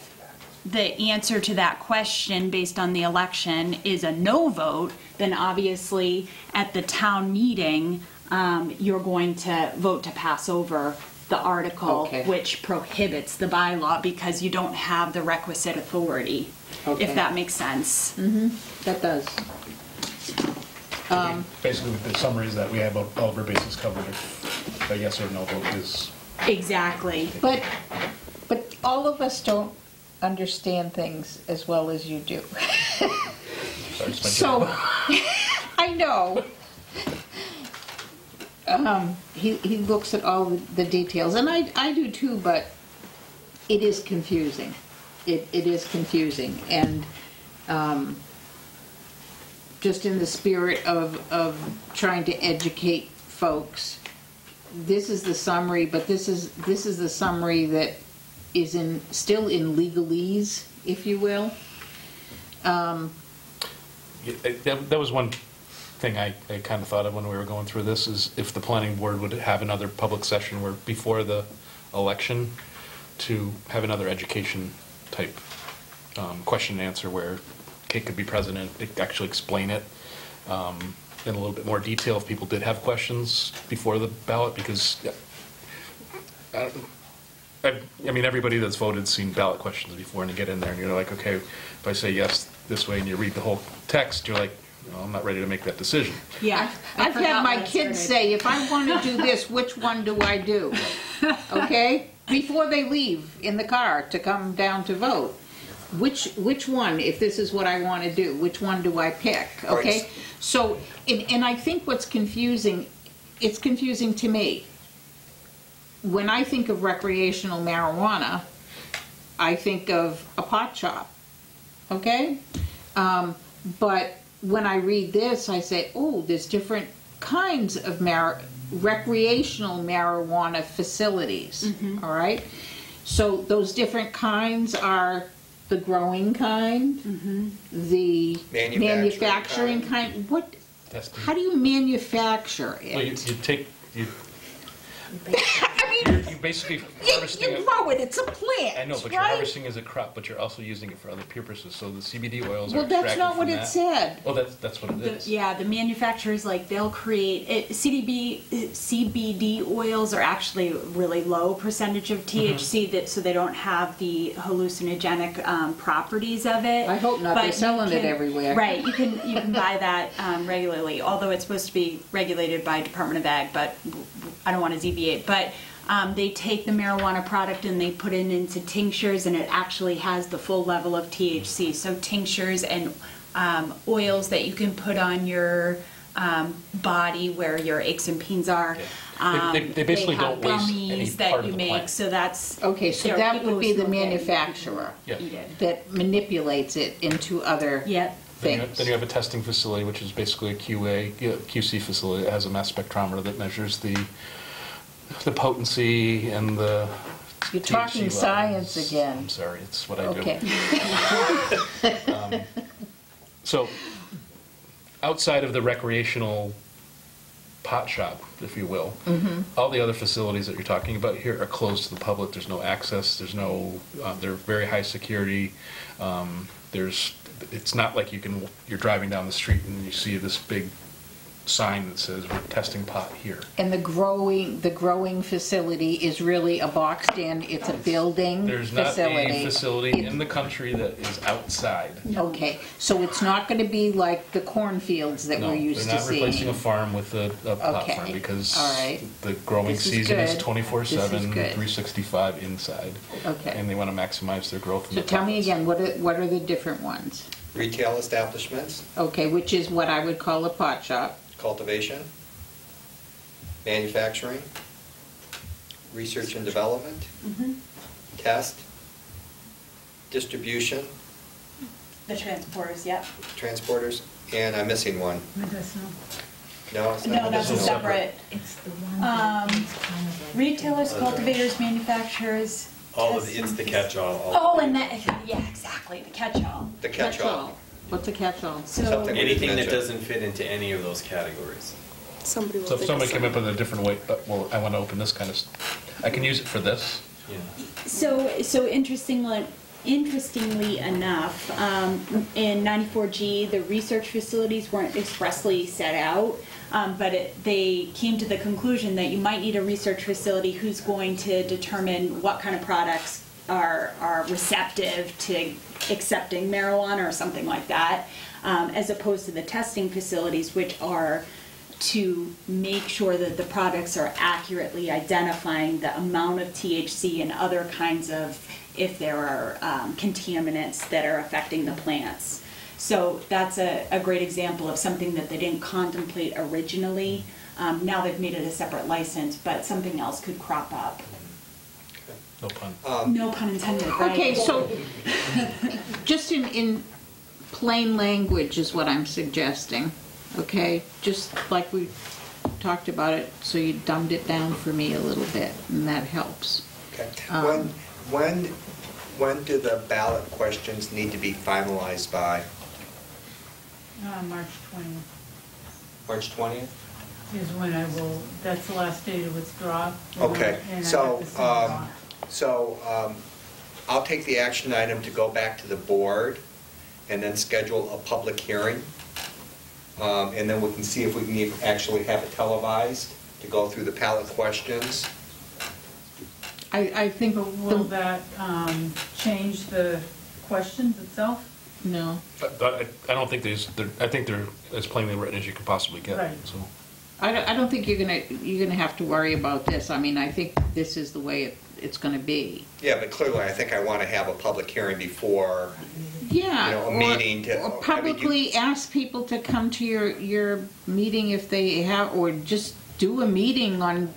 the answer to that question based on the election is a no vote, then obviously at the town meeting, um, you're going to vote to pass over the article Okay. which prohibits the bylaw because you don't have the requisite authority, Okay. if that makes sense. Mm-hmm, that does. Um, Basically, the summary is that we have all of our bases covered if a yes or no vote is. Exactly. But, but all of us don't understand things as well as you do. Sorry, So. I know. Um, he, he looks at all the, the details, and I, I do too, but it is confusing. It, it is confusing, and, um, just in the spirit of, of trying to educate folks, this is the summary, but this is, this is the summary that is in, still in legalese, if you will. Um, Yeah, That, that was one thing I, I kind of thought of when we were going through this, is if the planning board would have another public session where, before the election, to have another education type um, question and answer where Kate could be president, actually explain it um, in a little bit more detail if people did have questions before the ballot, because I don't- I, I mean, everybody that's voted seen ballot questions before, and you get in there and you're like, okay, if I say yes this way and you read the whole text, you're like, "No, I'm not ready to make that decision. Yeah. I I've forgot had my what I kids started. say, if I want to do this, which one do I do? Okay? Before they leave in the car to come down to vote. Which, which one, if this is what I want to do, which one do I pick? Okay? Right. So, and, and I think what's confusing, it's confusing to me. When I think of recreational marijuana, I think of a pot shop, okay? Um, but when I read this, I say, oh, there's different kinds of mar- recreational marijuana facilities, all right? So those different kinds are the growing kind, the Manufacturing manufacturing kind. What? Testing. How do you manufacture Well, you, it? you take, you, I mean, you basically you, harvesting you it. grow it. It's a plant. I know, but you're right? harvesting as a crop, but you're also using it for other purposes, so the CBD oils are Well, that's extracted not from what it that. said. Well, that's, that's what it The- is. Yeah, the manufacturers, like, they'll create, it, CDB, CBD oils are actually really low percentage of Mm-hmm. THC, that, so they don't have the hallucinogenic um, properties of it. I hope not. They're you selling it everywhere. Right, you can, you can buy that um, regularly, although it's supposed to be regulated by Department of Ag, but I don't want to deviate. But um, they take the marijuana product and they put it into tinctures, and it actually has the full level of THC. So tinctures and um, oils that you can put on your um, body where your aches and pains are. Um, They- they- they basically have don't waste any gummies that part of you the make, plant. so that's Okay, so that would be the manufacturer Yeah. That manipulates it into other Yep. Then you, then you have a testing facility, which is basically a QA, QC facility that has a mass spectrometer that measures the, the potency and the. You're THC talking levels. science again. I'm sorry, it's what I do. Okay. Um, So, outside of the recreational pot shop, if you will, Mhm. all the other facilities that you're talking about here are closed to the public. There's no access. There's no. Uh, they're very high security. Um, there's it's not like you can, you're driving down the street and you see this big sign that says, we're testing pot here. And the growing, the growing facility is really a boxed in, it's a building There's not facility. a facility in the country that is outside. Okay, so it's not gonna be like the cornfields that No, we're used to They're not replacing seeing? a farm with a, a pot Okay, farm because all right. the growing This is season is good. twenty-four This is seven, good. three sixty-five inside. Okay. And they want to maximize their growth in So the tell me again, what are, what are the different ones? Retail establishments, Okay, which is what I would call a pot shop. cultivation, manufacturing, research and development, test, distribution, The transporters, yep. transporters, and I'm missing one. Medicinal. No, it's not. No, that's a medicinal. separate. It's the one Um, that is kind of like. retailers, cultivators, manufacturers. All of, the- it's the catch-all. all- Oh, and that, yeah, exactly, the catch-all. The catch-all. What's a catch-all? So, Something- Anything that doesn't fit into any of those categories. Somebody will So if think somebody came up with a different way, uh, well, I want to open this kind of, s- I can use it for this. Yeah. so, so interestingly, interestingly enough, um, in 94G, the research facilities weren't expressly set out, um, but it, they came to the conclusion that you might need a research facility who's going to determine what kind of products are, are receptive to accepting marijuana or something like that, um, as opposed to the testing facilities, which are to make sure that the products are accurately identifying the amount of THC and other kinds of, if there are um, contaminants that are affecting the plants. So that's a, a great example of something that they didn't contemplate originally. Um, now they've made it a separate license, but something else could crop up. No pun. Um, No pun intended, right? Okay, so, just in, in plain language is what I'm suggesting, okay? Just like we talked about it, so you dumbed it down for me a little bit, and that helps. Okay. Um, When, when, when do the ballot questions need to be finalized by? Uh, March 20th March 20th? is when I will, that's the last day to withdraw. Okay, And I have so, to send it off. um, so, um, I'll take the action item to go back to the board and then schedule a public hearing. Um, and then we can see if we can actually have it televised to go through the ballot questions. I, I think, But will the- that um, change the questions itself? No. But I, I don't think there's, they're- I think they're as plainly written as you could possibly get, Right. so. I don't, I don't think you're gonna, you're gonna have to worry about this. I mean, I think this is the way it, it's gonna be. Yeah, but clearly, I think I want to have a public hearing before, Yeah. You know, a or- meeting to- Or I mean, you- publicly ask people to come to your, your meeting if they have, or just do a meeting on,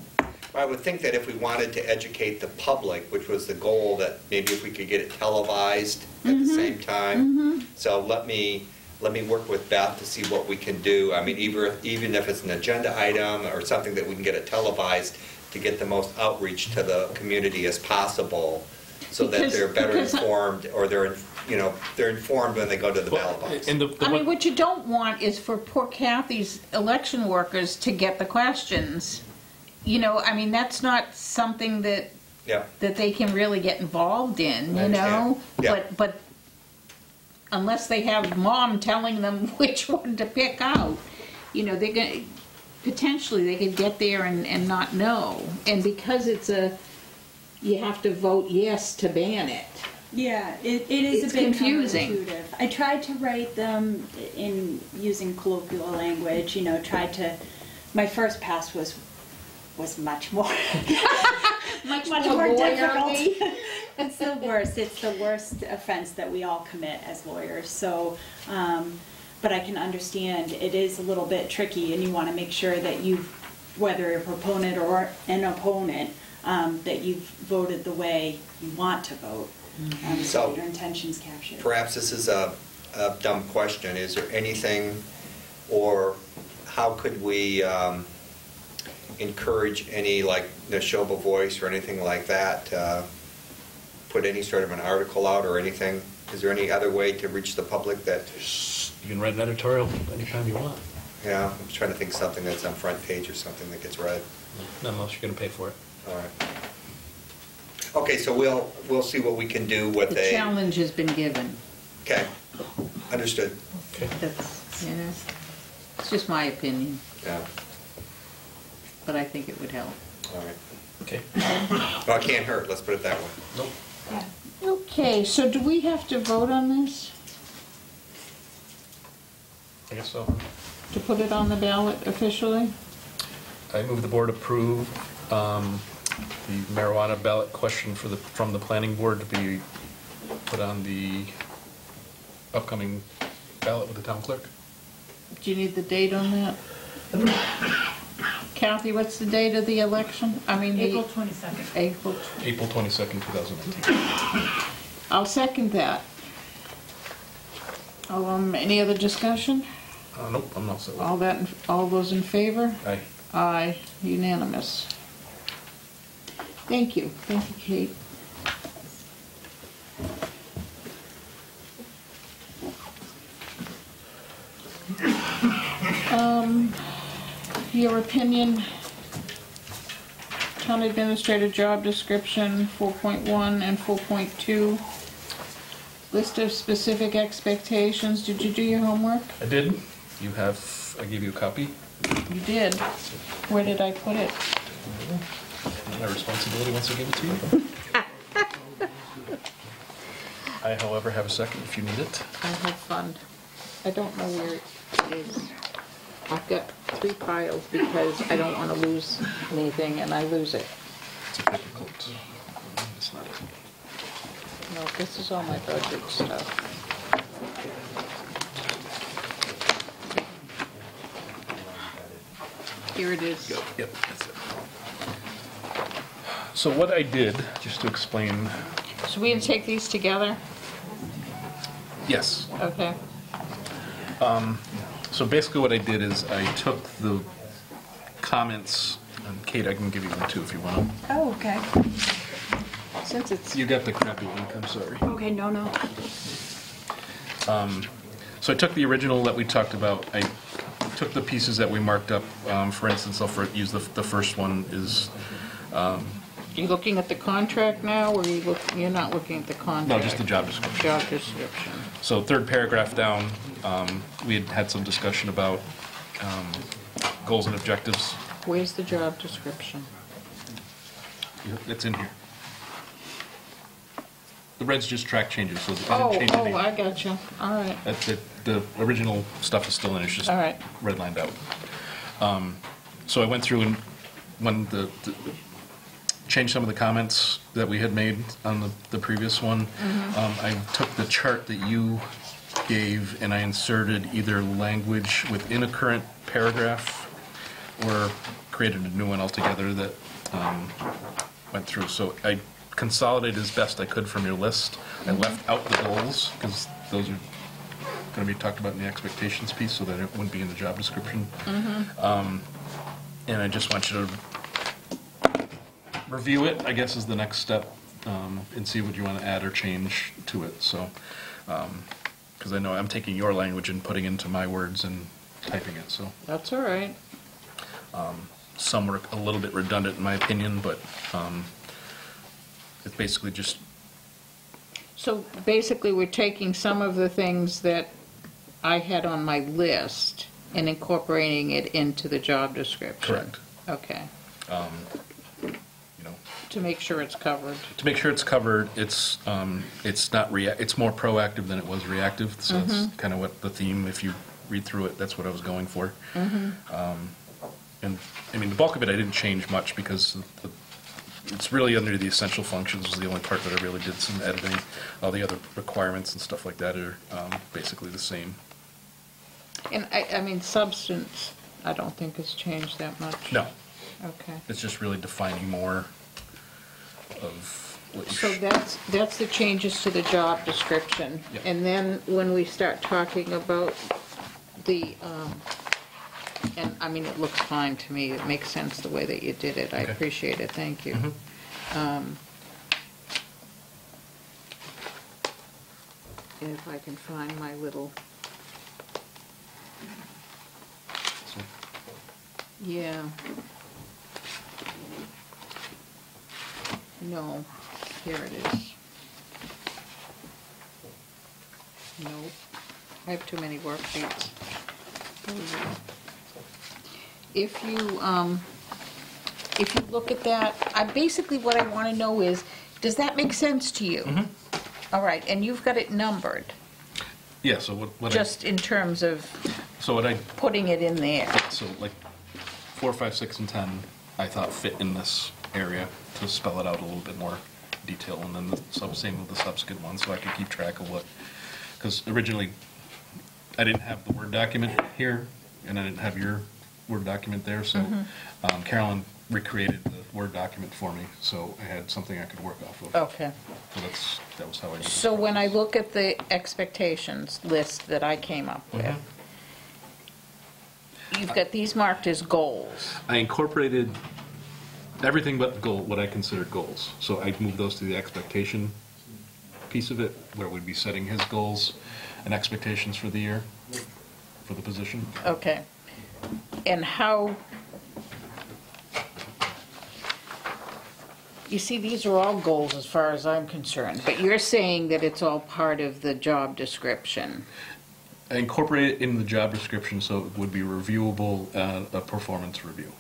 I would think that if we wanted to educate the public, which was the goal, that maybe if we could get it televised at the mm-hmm. same time. Mm-hmm. So let me, let me work with Beth to see what we can do. I mean, either, even if it's an agenda item or something that we can get it televised to get the most outreach to the community as possible, so that Because- they're better because- informed, or they're, you know, they're informed when they go to the ballot box. And the, the I mean, one- what you don't want is for poor Kathy's election workers to get the questions. You know, I mean, that's not something that, Yeah, that they can really get involved in, you know? Yeah. But, but unless they have mom telling them which one to pick out, you know, they're gonna, potentially, they could get there and, and not know. And because it's a, you have to vote yes to ban it. Yeah, it, it is It's a bit confusing. I tried to write them in using colloquial language, you know, tried to, my first pass was, was much more, Much much more more difficult. It's the worst, it's the worst offense that we all commit as lawyers, so, um, but I can understand, it is a little bit tricky, and you wanna make sure that you've, whether a proponent or an opponent, um, that you've voted the way you want to vote, um, so So- your intention's captured. Perhaps this is a, a dumb question. Is there anything, or how could we um, encourage any, like, Nashoba Voice or anything like that? uh, Put any sort of an article out or anything? Is there any other way to reach the public that, you can write an editorial anytime you want, Yeah, I'm trying to think something that's on front page or something that gets read. not unless you're gonna pay for it. All right. Okay, so we'll, we'll see what we can do with The a, challenge has been given. okay. Understood. Okay. That's, you know, it's just my opinion, Yeah, but I think it would help. all right. Okay. Well, it can't hurt, let's put it that way. Nope. Okay, so do we have to vote on this I guess so. to put it on the ballot officially? I move the board approve um, the marijuana ballot question for the, from the planning board to be put on the upcoming ballot with the town clerk. Do you need the date on that? Kathy, what's the date of the election? I mean, the... April 22nd. April. April 22nd, 2019. I'll second that. Um, any other discussion? Uh, Nope, I'm not set with it. All that, in- all those in favor? Aye. Aye, unanimous. Thank you, thank you, Kate. Your opinion, town administrator job description, four point one and four point two. List of specific expectations, did you do your homework? I did. You have, I gave you a copy. You did. Where did I put it? My responsibility once I give it to you. I, however, have a second if you need it. I have fun. I don't know where it is. I've got three piles because I don't want to lose anything and I lose it. It's difficult, it's not it. No, this is all my budget stuff. Here it is. Yep, yep, that's it. So what I did, just to explain, So we can take these together? yes. Okay. Um, So basically what I did is I took the comments, and Kate, I can give you one too if you want. Oh, okay. Since it's. You got the crappy ink, I'm sorry. Okay, no, no. Um, So I took the original that we talked about, I took the pieces that we marked up, um, for instance, I'll fir- use the, the first one is, um, You looking at the contract now, or you look, you're not looking at the contract? no, just the job description. Job description. So third paragraph down, um, we had had some discussion about um, goals and objectives. Where's the job description? It's in here. The red's just track changes, so I Oh, didn't change oh, anything. I got you. All right. That- The, the original stuff is still in, it's just All right. redlined out. Um, So I went through and when the, the- changed some of the comments that we had made on the, the previous one. Mhm. Um, I took the chart that you gave and I inserted either language within a current paragraph or created a new one altogether that um, went through. So I consolidated as best I could from your list. I left out the goals because those are going to be talked about in the expectations piece so that it wouldn't be in the job description. Mhm. Um, And I just want you to review it, I guess is the next step, um, and see what you want to add or change to it, so. Because I know I'm taking your language and putting into my words and typing it, so. That's all right. Um, Some were a little bit redundant in my opinion, but um, it's basically just, So basically, we're taking some of the things that I had on my list and incorporating it into the job description? Correct. Okay, um, to make sure it's covered. to make sure it's covered, it's, um, it's not rea, it's more proactive than it was reactive, so that's Mhm. kind of what the theme, if you read through it, that's what I was going for. Mhm. Um, And, I mean, the bulk of it, I didn't change much because the- it's really under the essential functions was the only part that I really did some editing. All the other requirements and stuff like that are um, basically the same. And I, I mean, substance, I don't think has changed that much. No, Okay. it's just really defining more of what you So should. that's, that's the changes to the job description. And then when we start talking about the, um, and, I mean, it looks fine to me, it makes sense the way that you did it, I Okay. appreciate it, thank you. Mhm. Um, If I can find my little, yeah. No, here it is. Nope, I have too many worksheets. Here we go. If you, um, if you look at that, I, basically what I want to know is, does that make sense to you? Mm-hmm. All right, and you've got it numbered, Yeah, so what, what I, just in terms of so what I, putting it in there. so like, four, five, six, and 10, I thought fit in this area to spell it out a little bit more detail, and then the sub, same with the subsequent ones, so I could keep track of what, because originally, I didn't have the Word document here, and I didn't have your Word document there, so Mhm. um, Carolyn recreated the Word document for me, so I had something I could work off of. Okay. So that's, that was how I did it. So when I look at the expectations list that I came up with, Mhm. you've got these marked as goals. I incorporated everything but goal, what I considered goals. So I moved those to the expectation piece of it, where we'd be setting his goals and expectations for the year, for the position. Okay. And how, you see, these are all goals as far as I'm concerned, but you're saying that it's all part of the job description. I incorporated it in the job description, so it would be reviewable, uh, a performance review.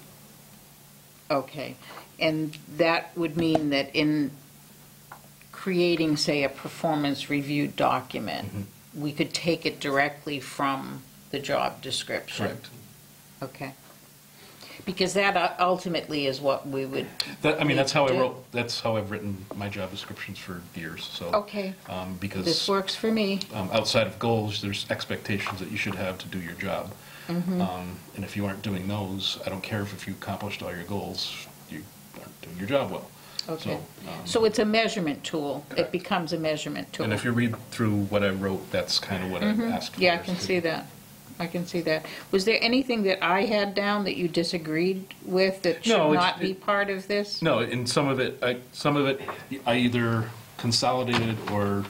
Okay. And that would mean that in creating, say, a performance review document, we could take it directly from the job description? Correct. Okay. Because that uh, ultimately is what we would. That, I mean, that's how I need to do. wrote, that's how I've written my job descriptions for years, so. Okay. Um, because. This works for me. um, outside of goals, there's expectations that you should have to do your job. Mhm. Um, And if you aren't doing those, I don't care if you accomplished all your goals, you aren't doing your job well. Okay. So, um, So it's a measurement tool. It becomes a measurement tool. And if you read through what I wrote, that's kind of what I Mhm. asked for. Yeah, I is can to- see that. I can see that. Was there anything that I had down that you disagreed with that should No, it's- not be part of this? No, in some of it, I, some of it, I either consolidated or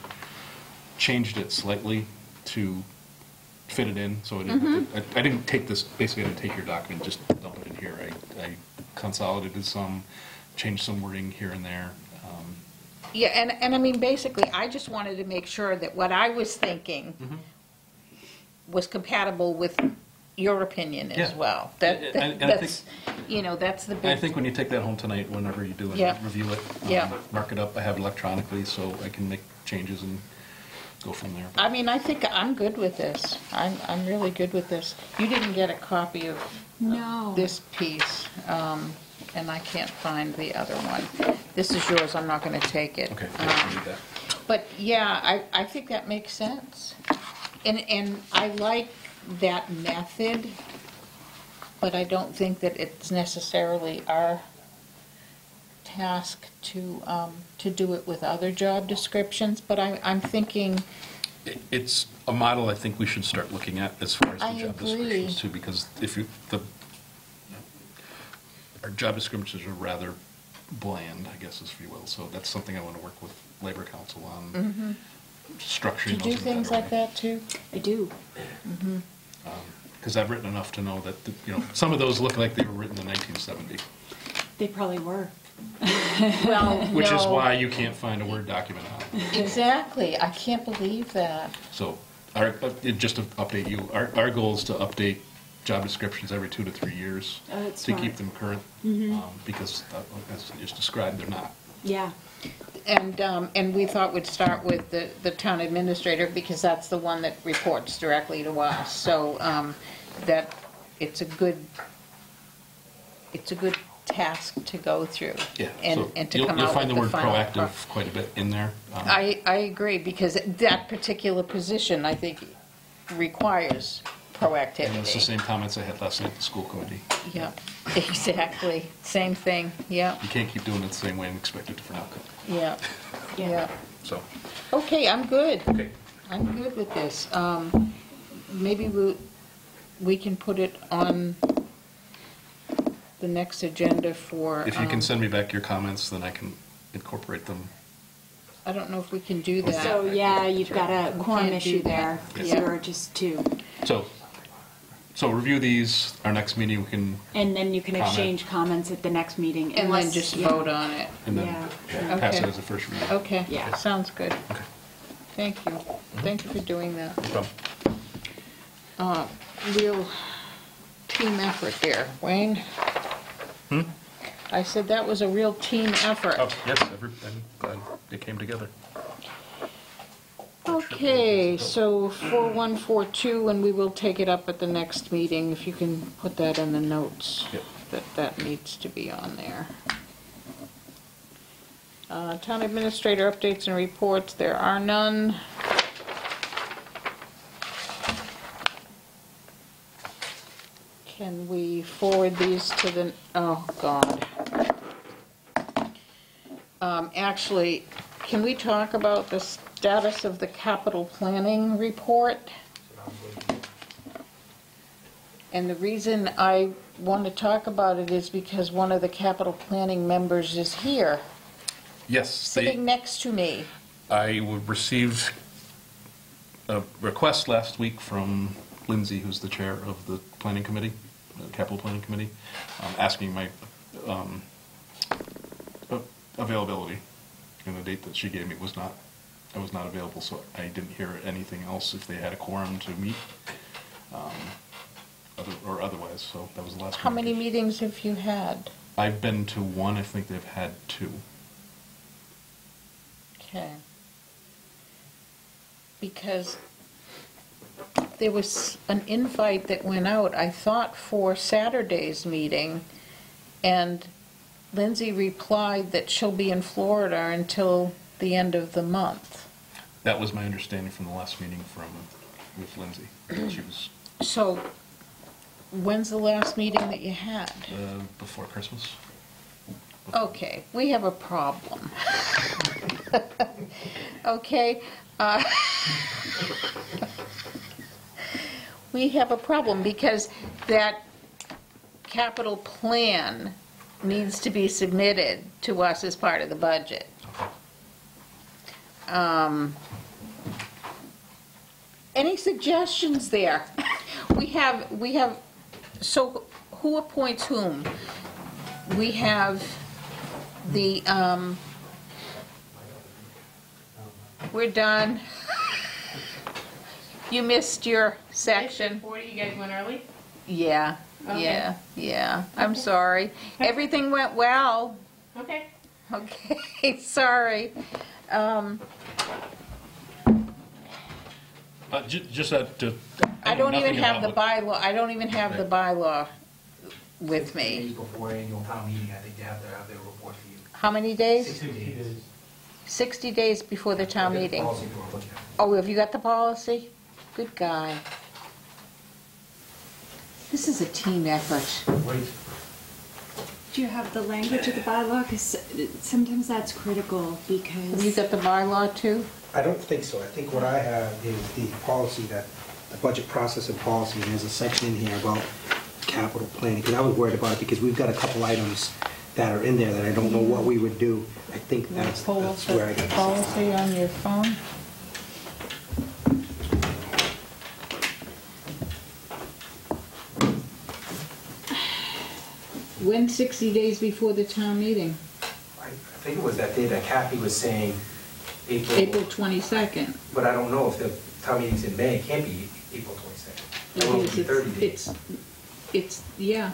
changed it slightly to fit it in, so I didn't, have to- I I didn't take this, basically I didn't take your document, just dump it in here. I, I consolidated some, changed some wording here and there. um, Yeah, and, and I mean, basically, I just wanted to make sure that what I was thinking Mm-hmm. was compatible with your opinion as Yeah. well. That, And- and I that's, you know, that's the I big, think when you take that home tonight, whenever you do Yeah. it, review it. um, Yeah. Mark it up, I have electronically, so I can make changes and go from there. I mean, I think I'm good with this. I'm, I'm really good with this. You didn't get a copy of No. this piece, um, and I can't find the other one. This is yours, I'm not gonna take it. Okay, Um, can read that. But yeah, I, I think that makes sense. And, and I like that method, but I don't think that it's necessarily our task to, um, to do it with other job descriptions, but I, I'm thinking, It- It's a model I think we should start looking at as far as the I job agree. descriptions too, because if you, the, our job descriptions are rather bland, I guess, if you will, so that's something I want to work with Labor Counsel on, mhm. structuring Do you those do a things better like way. that too? I do. Mhm. Because I've written enough to know that, you know, some of those look like they were written in 1970, They probably were. Well, which is no. why you can't find a Word document on it. Exactly, I can't believe that. So, our, uh, just to update you, our, our goal is to update job descriptions every two to three years. Oh, that's To smart. keep them current, Mhm. um, because, uh, as you just described, they're not. Yeah. And, um, and we thought we'd start with the, the town administrator, because that's the one that reports directly to us. So, um, that, it's a good, it's a good task to go through. Yeah, And, so and to you'll, come you'll out find the word final. proactive quite a bit in there. Um, I, I agree, because that particular position, I think, requires proactivity. And it's the same comments I had last night at the school committee. Yeah, exactly, same thing, yeah, You can't keep doing it the same way and expect a different outcome, yeah, yeah. so. Okay, I'm good. Okay. I'm good with this. Um, maybe we, we can put it on the next agenda for. If you can um, send me back your comments, then I can incorporate them. I don't know if we can do that. So, yeah, you've got a quorum can't do issue that. there, because Yeah. there are just two. So, so review these, our next meeting, we can, And then you can Comment. exchange comments at the next meeting. And then unless- just yeah. vote on it. and then Yeah. pass it Okay. as a first reading. Okay, Yeah. sounds good. Okay. Thank you. Thank you for doing that. No uh, real team effort there. Wayne? Hmm? I said that was a real team effort. Oh, yes, every, I'm glad it came together. Okay, so 4142, and we will take it up at the next meeting, if you can put that in the notes. Yep. That that needs to be on there. Uh, Town administrator updates and reports, there are none. Can we forward these to the, oh, God. Um, Actually, can we talk about the status of the capital planning report? And the reason I want to talk about it is because one of the capital planning members is here, Yes, sitting they, next to me. I received a request last week from Lindsay, who's the chair of the planning committee, capital planning committee, um, asking my um, a- availability. And the date that she gave me was not, I was not available, so I didn't hear anything else if they had a quorum to meet, um, other- or otherwise, so that was the last. How many communication. meetings have you had? I've been to one, I think they've had two. Okay. Because there was an invite that went out, I thought, for Saturday's meeting, and Lindsay replied that she'll be in Florida until the end of the month. That was my understanding from the last meeting from, with Lindsay. She was So, when's the last meeting that you had? uh, before Christmas. Okay, we have a problem. Okay, uh, we have a problem because that capital plan needs to be submitted to us as part of the budget. Um, Any suggestions there? We have, we have, so who appoints whom? We have the, um, we're done. You missed your section. Forty, you guys went early? Yeah, Okay. yeah, yeah. I'm sorry. Everything went well. Okay. Okay, sorry. Um, Uh, ju- Just that, to- I don't even have the bylaw, I don't even have the bylaw with me. Days before annual town meeting, I think they have to have their report for you. How many days? Sixty days. 60 days before the town I'll the meeting. policy for a look at. Oh, have you got the policy? Good guy. This is a team effort. Wait, Do you have the language of the bylaw? Because sometimes that's critical Have you because, got the bylaw too? I don't think so. I think what I have is the policy that, the budget process and policy, and there's a section in here about capital planning, because I was worried about it, because we've got a couple items that are in there that I don't know what we would do. I think that's, that's where I the got. policy on your phone. When 60 days before the town meeting? I I think it was that day that Kathy was saying April April, 22nd. but I don't know if the town meeting's in May, it can't be April 22nd. It will It is, be 30 days, It's, it's, yeah.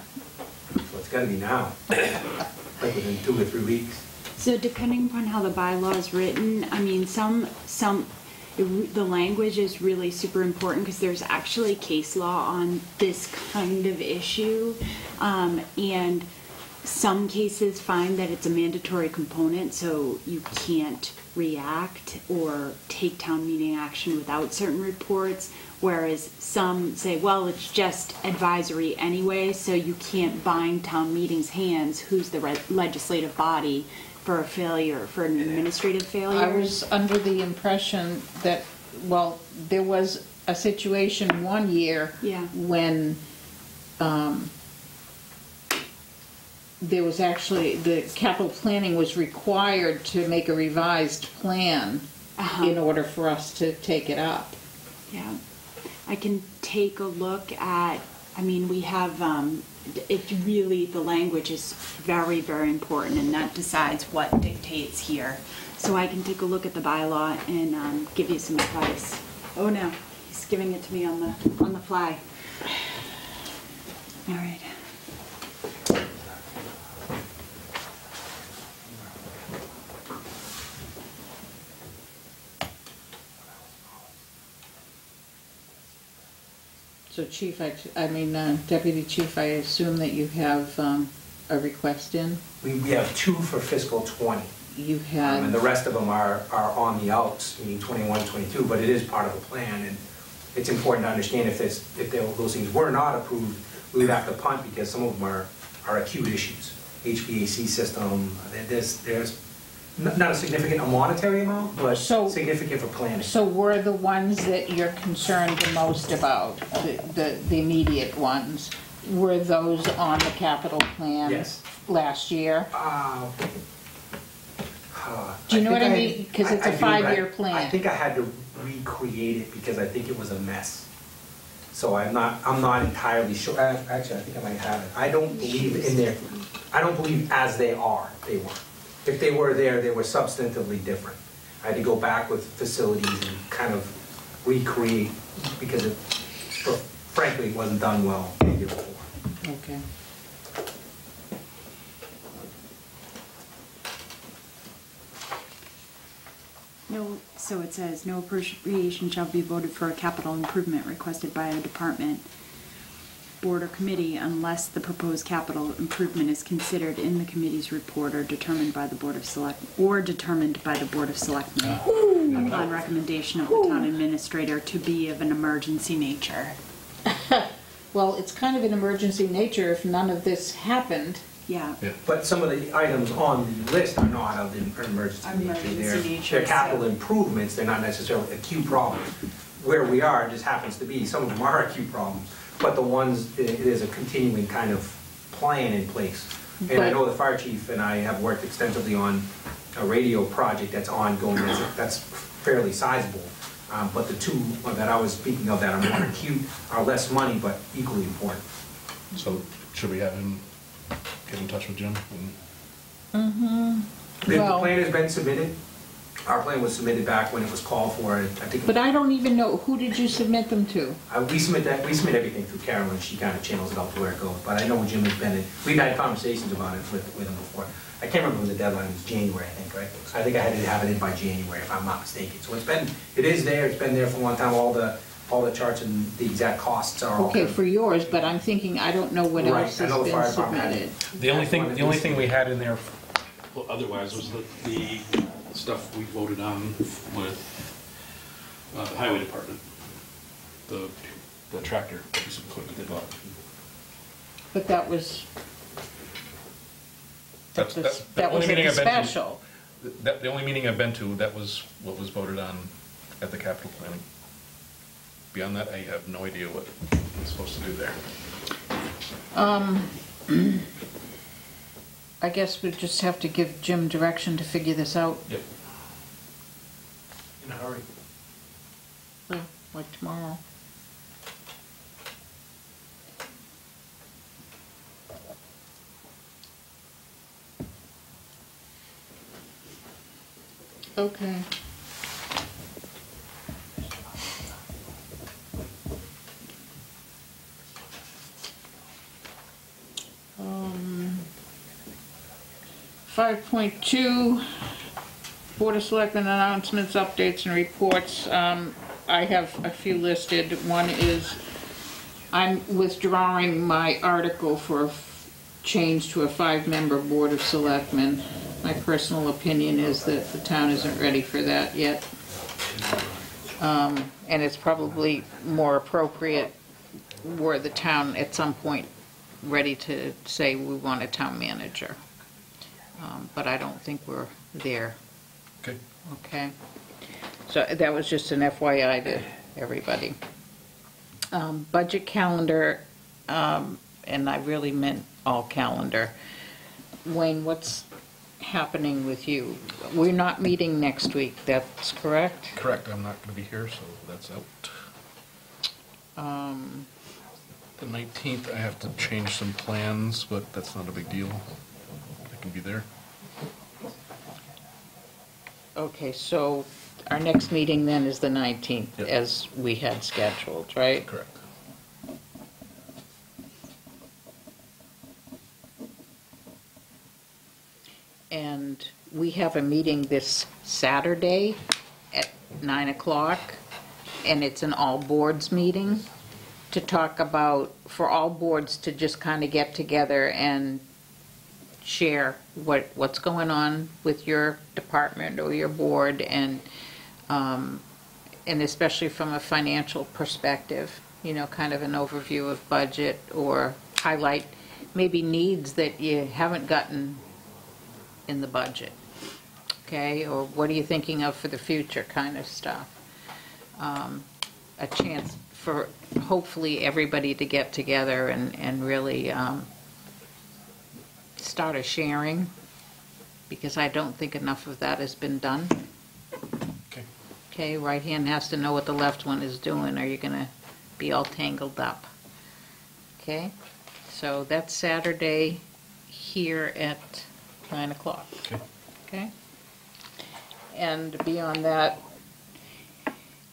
so it's gotta be now, like within two or three weeks. so depending upon how the bylaw is written, I mean, some, some, the language is really super important because there's actually case law on this kind of issue. Um, and some cases find that it's a mandatory component, so you can't react or take town meeting action without certain reports. Whereas some say, well, it's just advisory anyway, so you can't bind town meeting's hands, who's the re- legislative body, for a failure, for an administrative failure. I was under the impression that, well, there was a situation one year Yeah. when um, there was actually, the capital planning was required to make a revised plan Uh-huh. in order for us to take it up. Yeah, I can take a look at, I mean, we have, um, it really, the language is very, very important, and that decides what dictates here. So I can take a look at the bylaw and, um, give you some advice. Oh, no, he's giving it to me on the, on the fly. All right. So Chief, I, I mean, uh, Deputy Chief, I assume that you have um, a request in? We, we have two for fiscal '20. You Um, And the rest of them are, are on the outs, meaning 21, 22, but it is part of the plan, and it's important to understand if this, if there- those things were not approved, we would have to punt, because some of them are, are acute issues. HVAC system, there's, there's n- not a significant a monetary amount, but significant for planning. so were the ones that you're concerned the most about, the, the the immediate ones, were those on the capital plan? Yes. Last year? Uh, Do you know what I think mean? 'Cause it's a five-year plan. I think I had to recreate it because I think it was a mess. So I'm not, I'm not entirely sure, Uh, actually, I think I might have it. I don't believe in there, I don't believe as they are, they were. If they were there, they were substantively different. I had to go back with facilities and kind of recreate because it, frankly, it wasn't done well the year before. Okay. No, so it says, no appropriation shall be voted for a capital improvement requested by a department, board or committee unless the proposed capital improvement is considered in the committee's report or determined by the Board of Select, or determined by the Board of Selectmen upon recommendation of the town administrator to be of an emergency nature. Well, it's kind of an emergency nature if none of this happened. Yeah. But some of the items on the list are not of the emergency nature. They're- nature, They're capital so- improvements, they're not necessarily acute problems. Where we are just happens to be, some of them are acute problems, but the ones, i- there's a continuing kind of plan in place. And I know the fire chief and I have worked extensively on a radio project that's ongoing, that's, that's fairly sizable. Um, But the two that I was speaking of that are more acute are less money, but equally important. So should we have him get in touch with Jim? and- Mm-hmm. The the plan has been submitted. Our plan was submitted back when it was called for, I think. But I don't even know, who did you submit them to? Uh, We submit that, we submit everything through Carolyn, she kind of channels it out to where it goes. But I know Jim has been, in- we've had conversations about it with, with him before. I can't remember when the deadline was, January, I think, right? I think I had to have it in by January, if I'm not mistaken. So it's been, it is there, it's been there for a long time, all the, all the charts and the exact costs are all. Okay, for yours, but I'm thinking, I don't know what Right, else I has know the fire been department had submitted. The only thing, the only thing we had in there, well, otherwise, was the, the stuff we voted on with uh, the highway department. The, the tractor piece of equipment they bought. But that was, That's, was- that's the that was only at meeting the I've been to. special. That, the only meeting I've been to, that was what was voted on at the capital planning. Beyond that, I have no idea what I'm supposed to do there. I guess we just have to give Jim direction to figure this out. Yep. In a hurry. Well, Like tomorrow. Okay. Um, 5.2, Board of Selectmen announcements, updates, and reports. Um, I have a few listed. One is, I'm withdrawing my article for change to a five-member Board of Selectmen. My personal opinion is that the town isn't ready for that yet. Um, And it's probably more appropriate were the town at some point ready to say we want a town manager. Um, But I don't think we're there. Okay. Okay? So that was just an FYI to everybody. Um, Budget calendar, um, and I really meant all calendar. Wayne, what's happening with you? We're not meeting next week, that's correct? Correct, I'm not gonna be here, so that's out. Um, The 19th, I have to change some plans, but that's not a big deal. Can be there. Okay, so our next meeting then is the 19th, as we had scheduled, right? Correct. And we have a meeting this Saturday at 9 o'clock, and it's an all-boards meeting to talk about, for all boards to just kind of get together and share what, what's going on with your department or your board, and, um, and especially from a financial perspective, you know, kind of an overview of budget, or highlight maybe needs that you haven't gotten in the budget, okay? Or what are you thinking of for the future, kind of stuff. Um, A chance for hopefully everybody to get together and, and really um, start a sharing, because I don't think enough of that has been done. Okay. Okay, right hand has to know what the left one is doing, or you're gonna be all tangled up. Okay, so that's Saturday here at nine o'clock. Okay. Okay? And beyond that,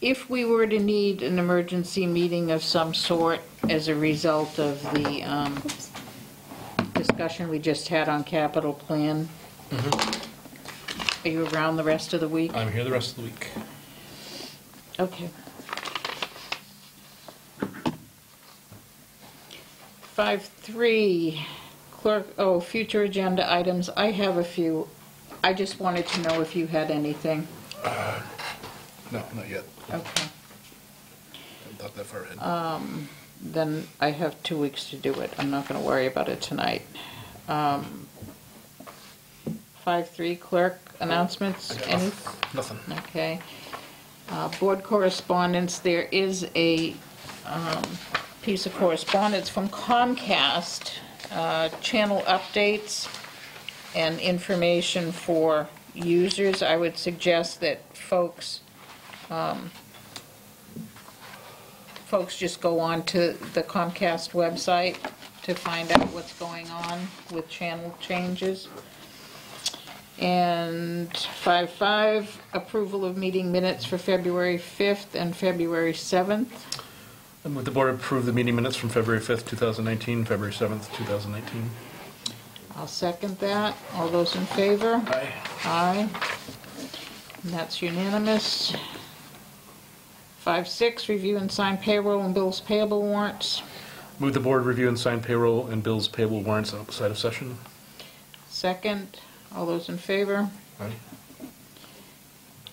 if we were to need an emergency meeting of some sort as a result of the um, discussion we just had on capital plan, mm-hmm. are you around the rest of the week? I'm here the rest of the week. Okay. Five, three, clerk, oh, future agenda items, I have a few. I just wanted to know if you had anything. Uh, no, not yet. Okay. Thought that far ahead. Um, Then I have two weeks to do it. I'm not gonna worry about it tonight. Um, Five, three, clerk announcements, I got any? Nothing. Okay. Uh, Board correspondence, there is a um, piece of correspondence from Comcast, uh, channel updates and information for users. I would suggest that folks, um, folks just go on to the Comcast website to find out what's going on with channel changes. And five-five, approval of meeting minutes for February 5th and February 7th. I move the board approve the meeting minutes from February 5th, 2019, February 7th, 2019. I'll second that. All those in favor? Aye. Aye. And that's unanimous. Five-six, review and sign payroll and bills payable warrants. Move the board review and sign payroll and bills payable warrants outside of session. Second, all those in favor? Aye.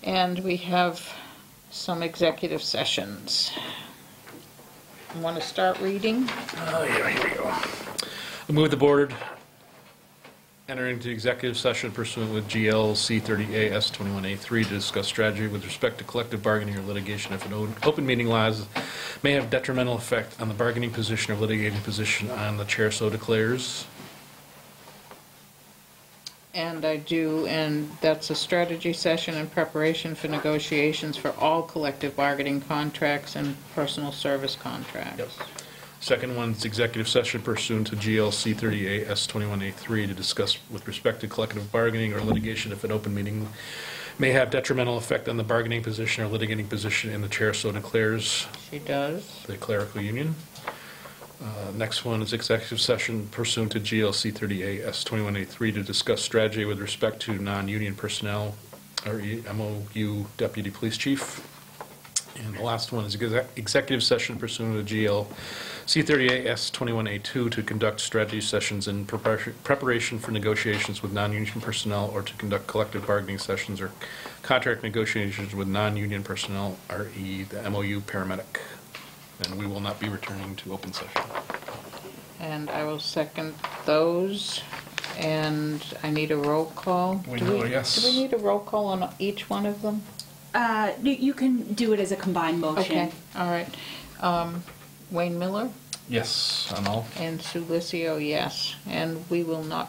And we have some executive sessions. I Want to start reading? Oh, yeah, here we go. I move the board enter into executive session pursuant with GLC 30A S 21A3 to discuss strategy with respect to collective bargaining or litigation if an o- open meeting laws may have detrimental effect on the bargaining position or litigating position on the chair so declares. And I do, and that's a strategy session in preparation for negotiations for all collective bargaining contracts and personal service contracts. Second one is executive session pursuant to GLC 30A S 21A3 to discuss with respect to collective bargaining or litigation if an open meeting may have detrimental effect on the bargaining position or litigating position and the chair so declares. She does. The clerical union. Uh, Next one is executive session pursuant to GLC 30A S 21A3 to discuss strategy with respect to non-union personnel or E- MOU deputy police chief. And the last one is exec- executive session pursuant to GL C-38 S-21A2 to conduct strategy sessions in preparation preparation for negotiations with non-union personnel or to conduct collective bargaining sessions or contract negotiations with non-union personnel, RE, the MOU paramedic. And we will not be returning to open session. And I will second those, and I need a roll call. We Do know, yes. Do we need a roll call on each one of them? Uh, you- you can do it as a combined motion. Okay, all right. Um, Wayne Miller Yes, on all. and Sue Lisio, yes. And we will not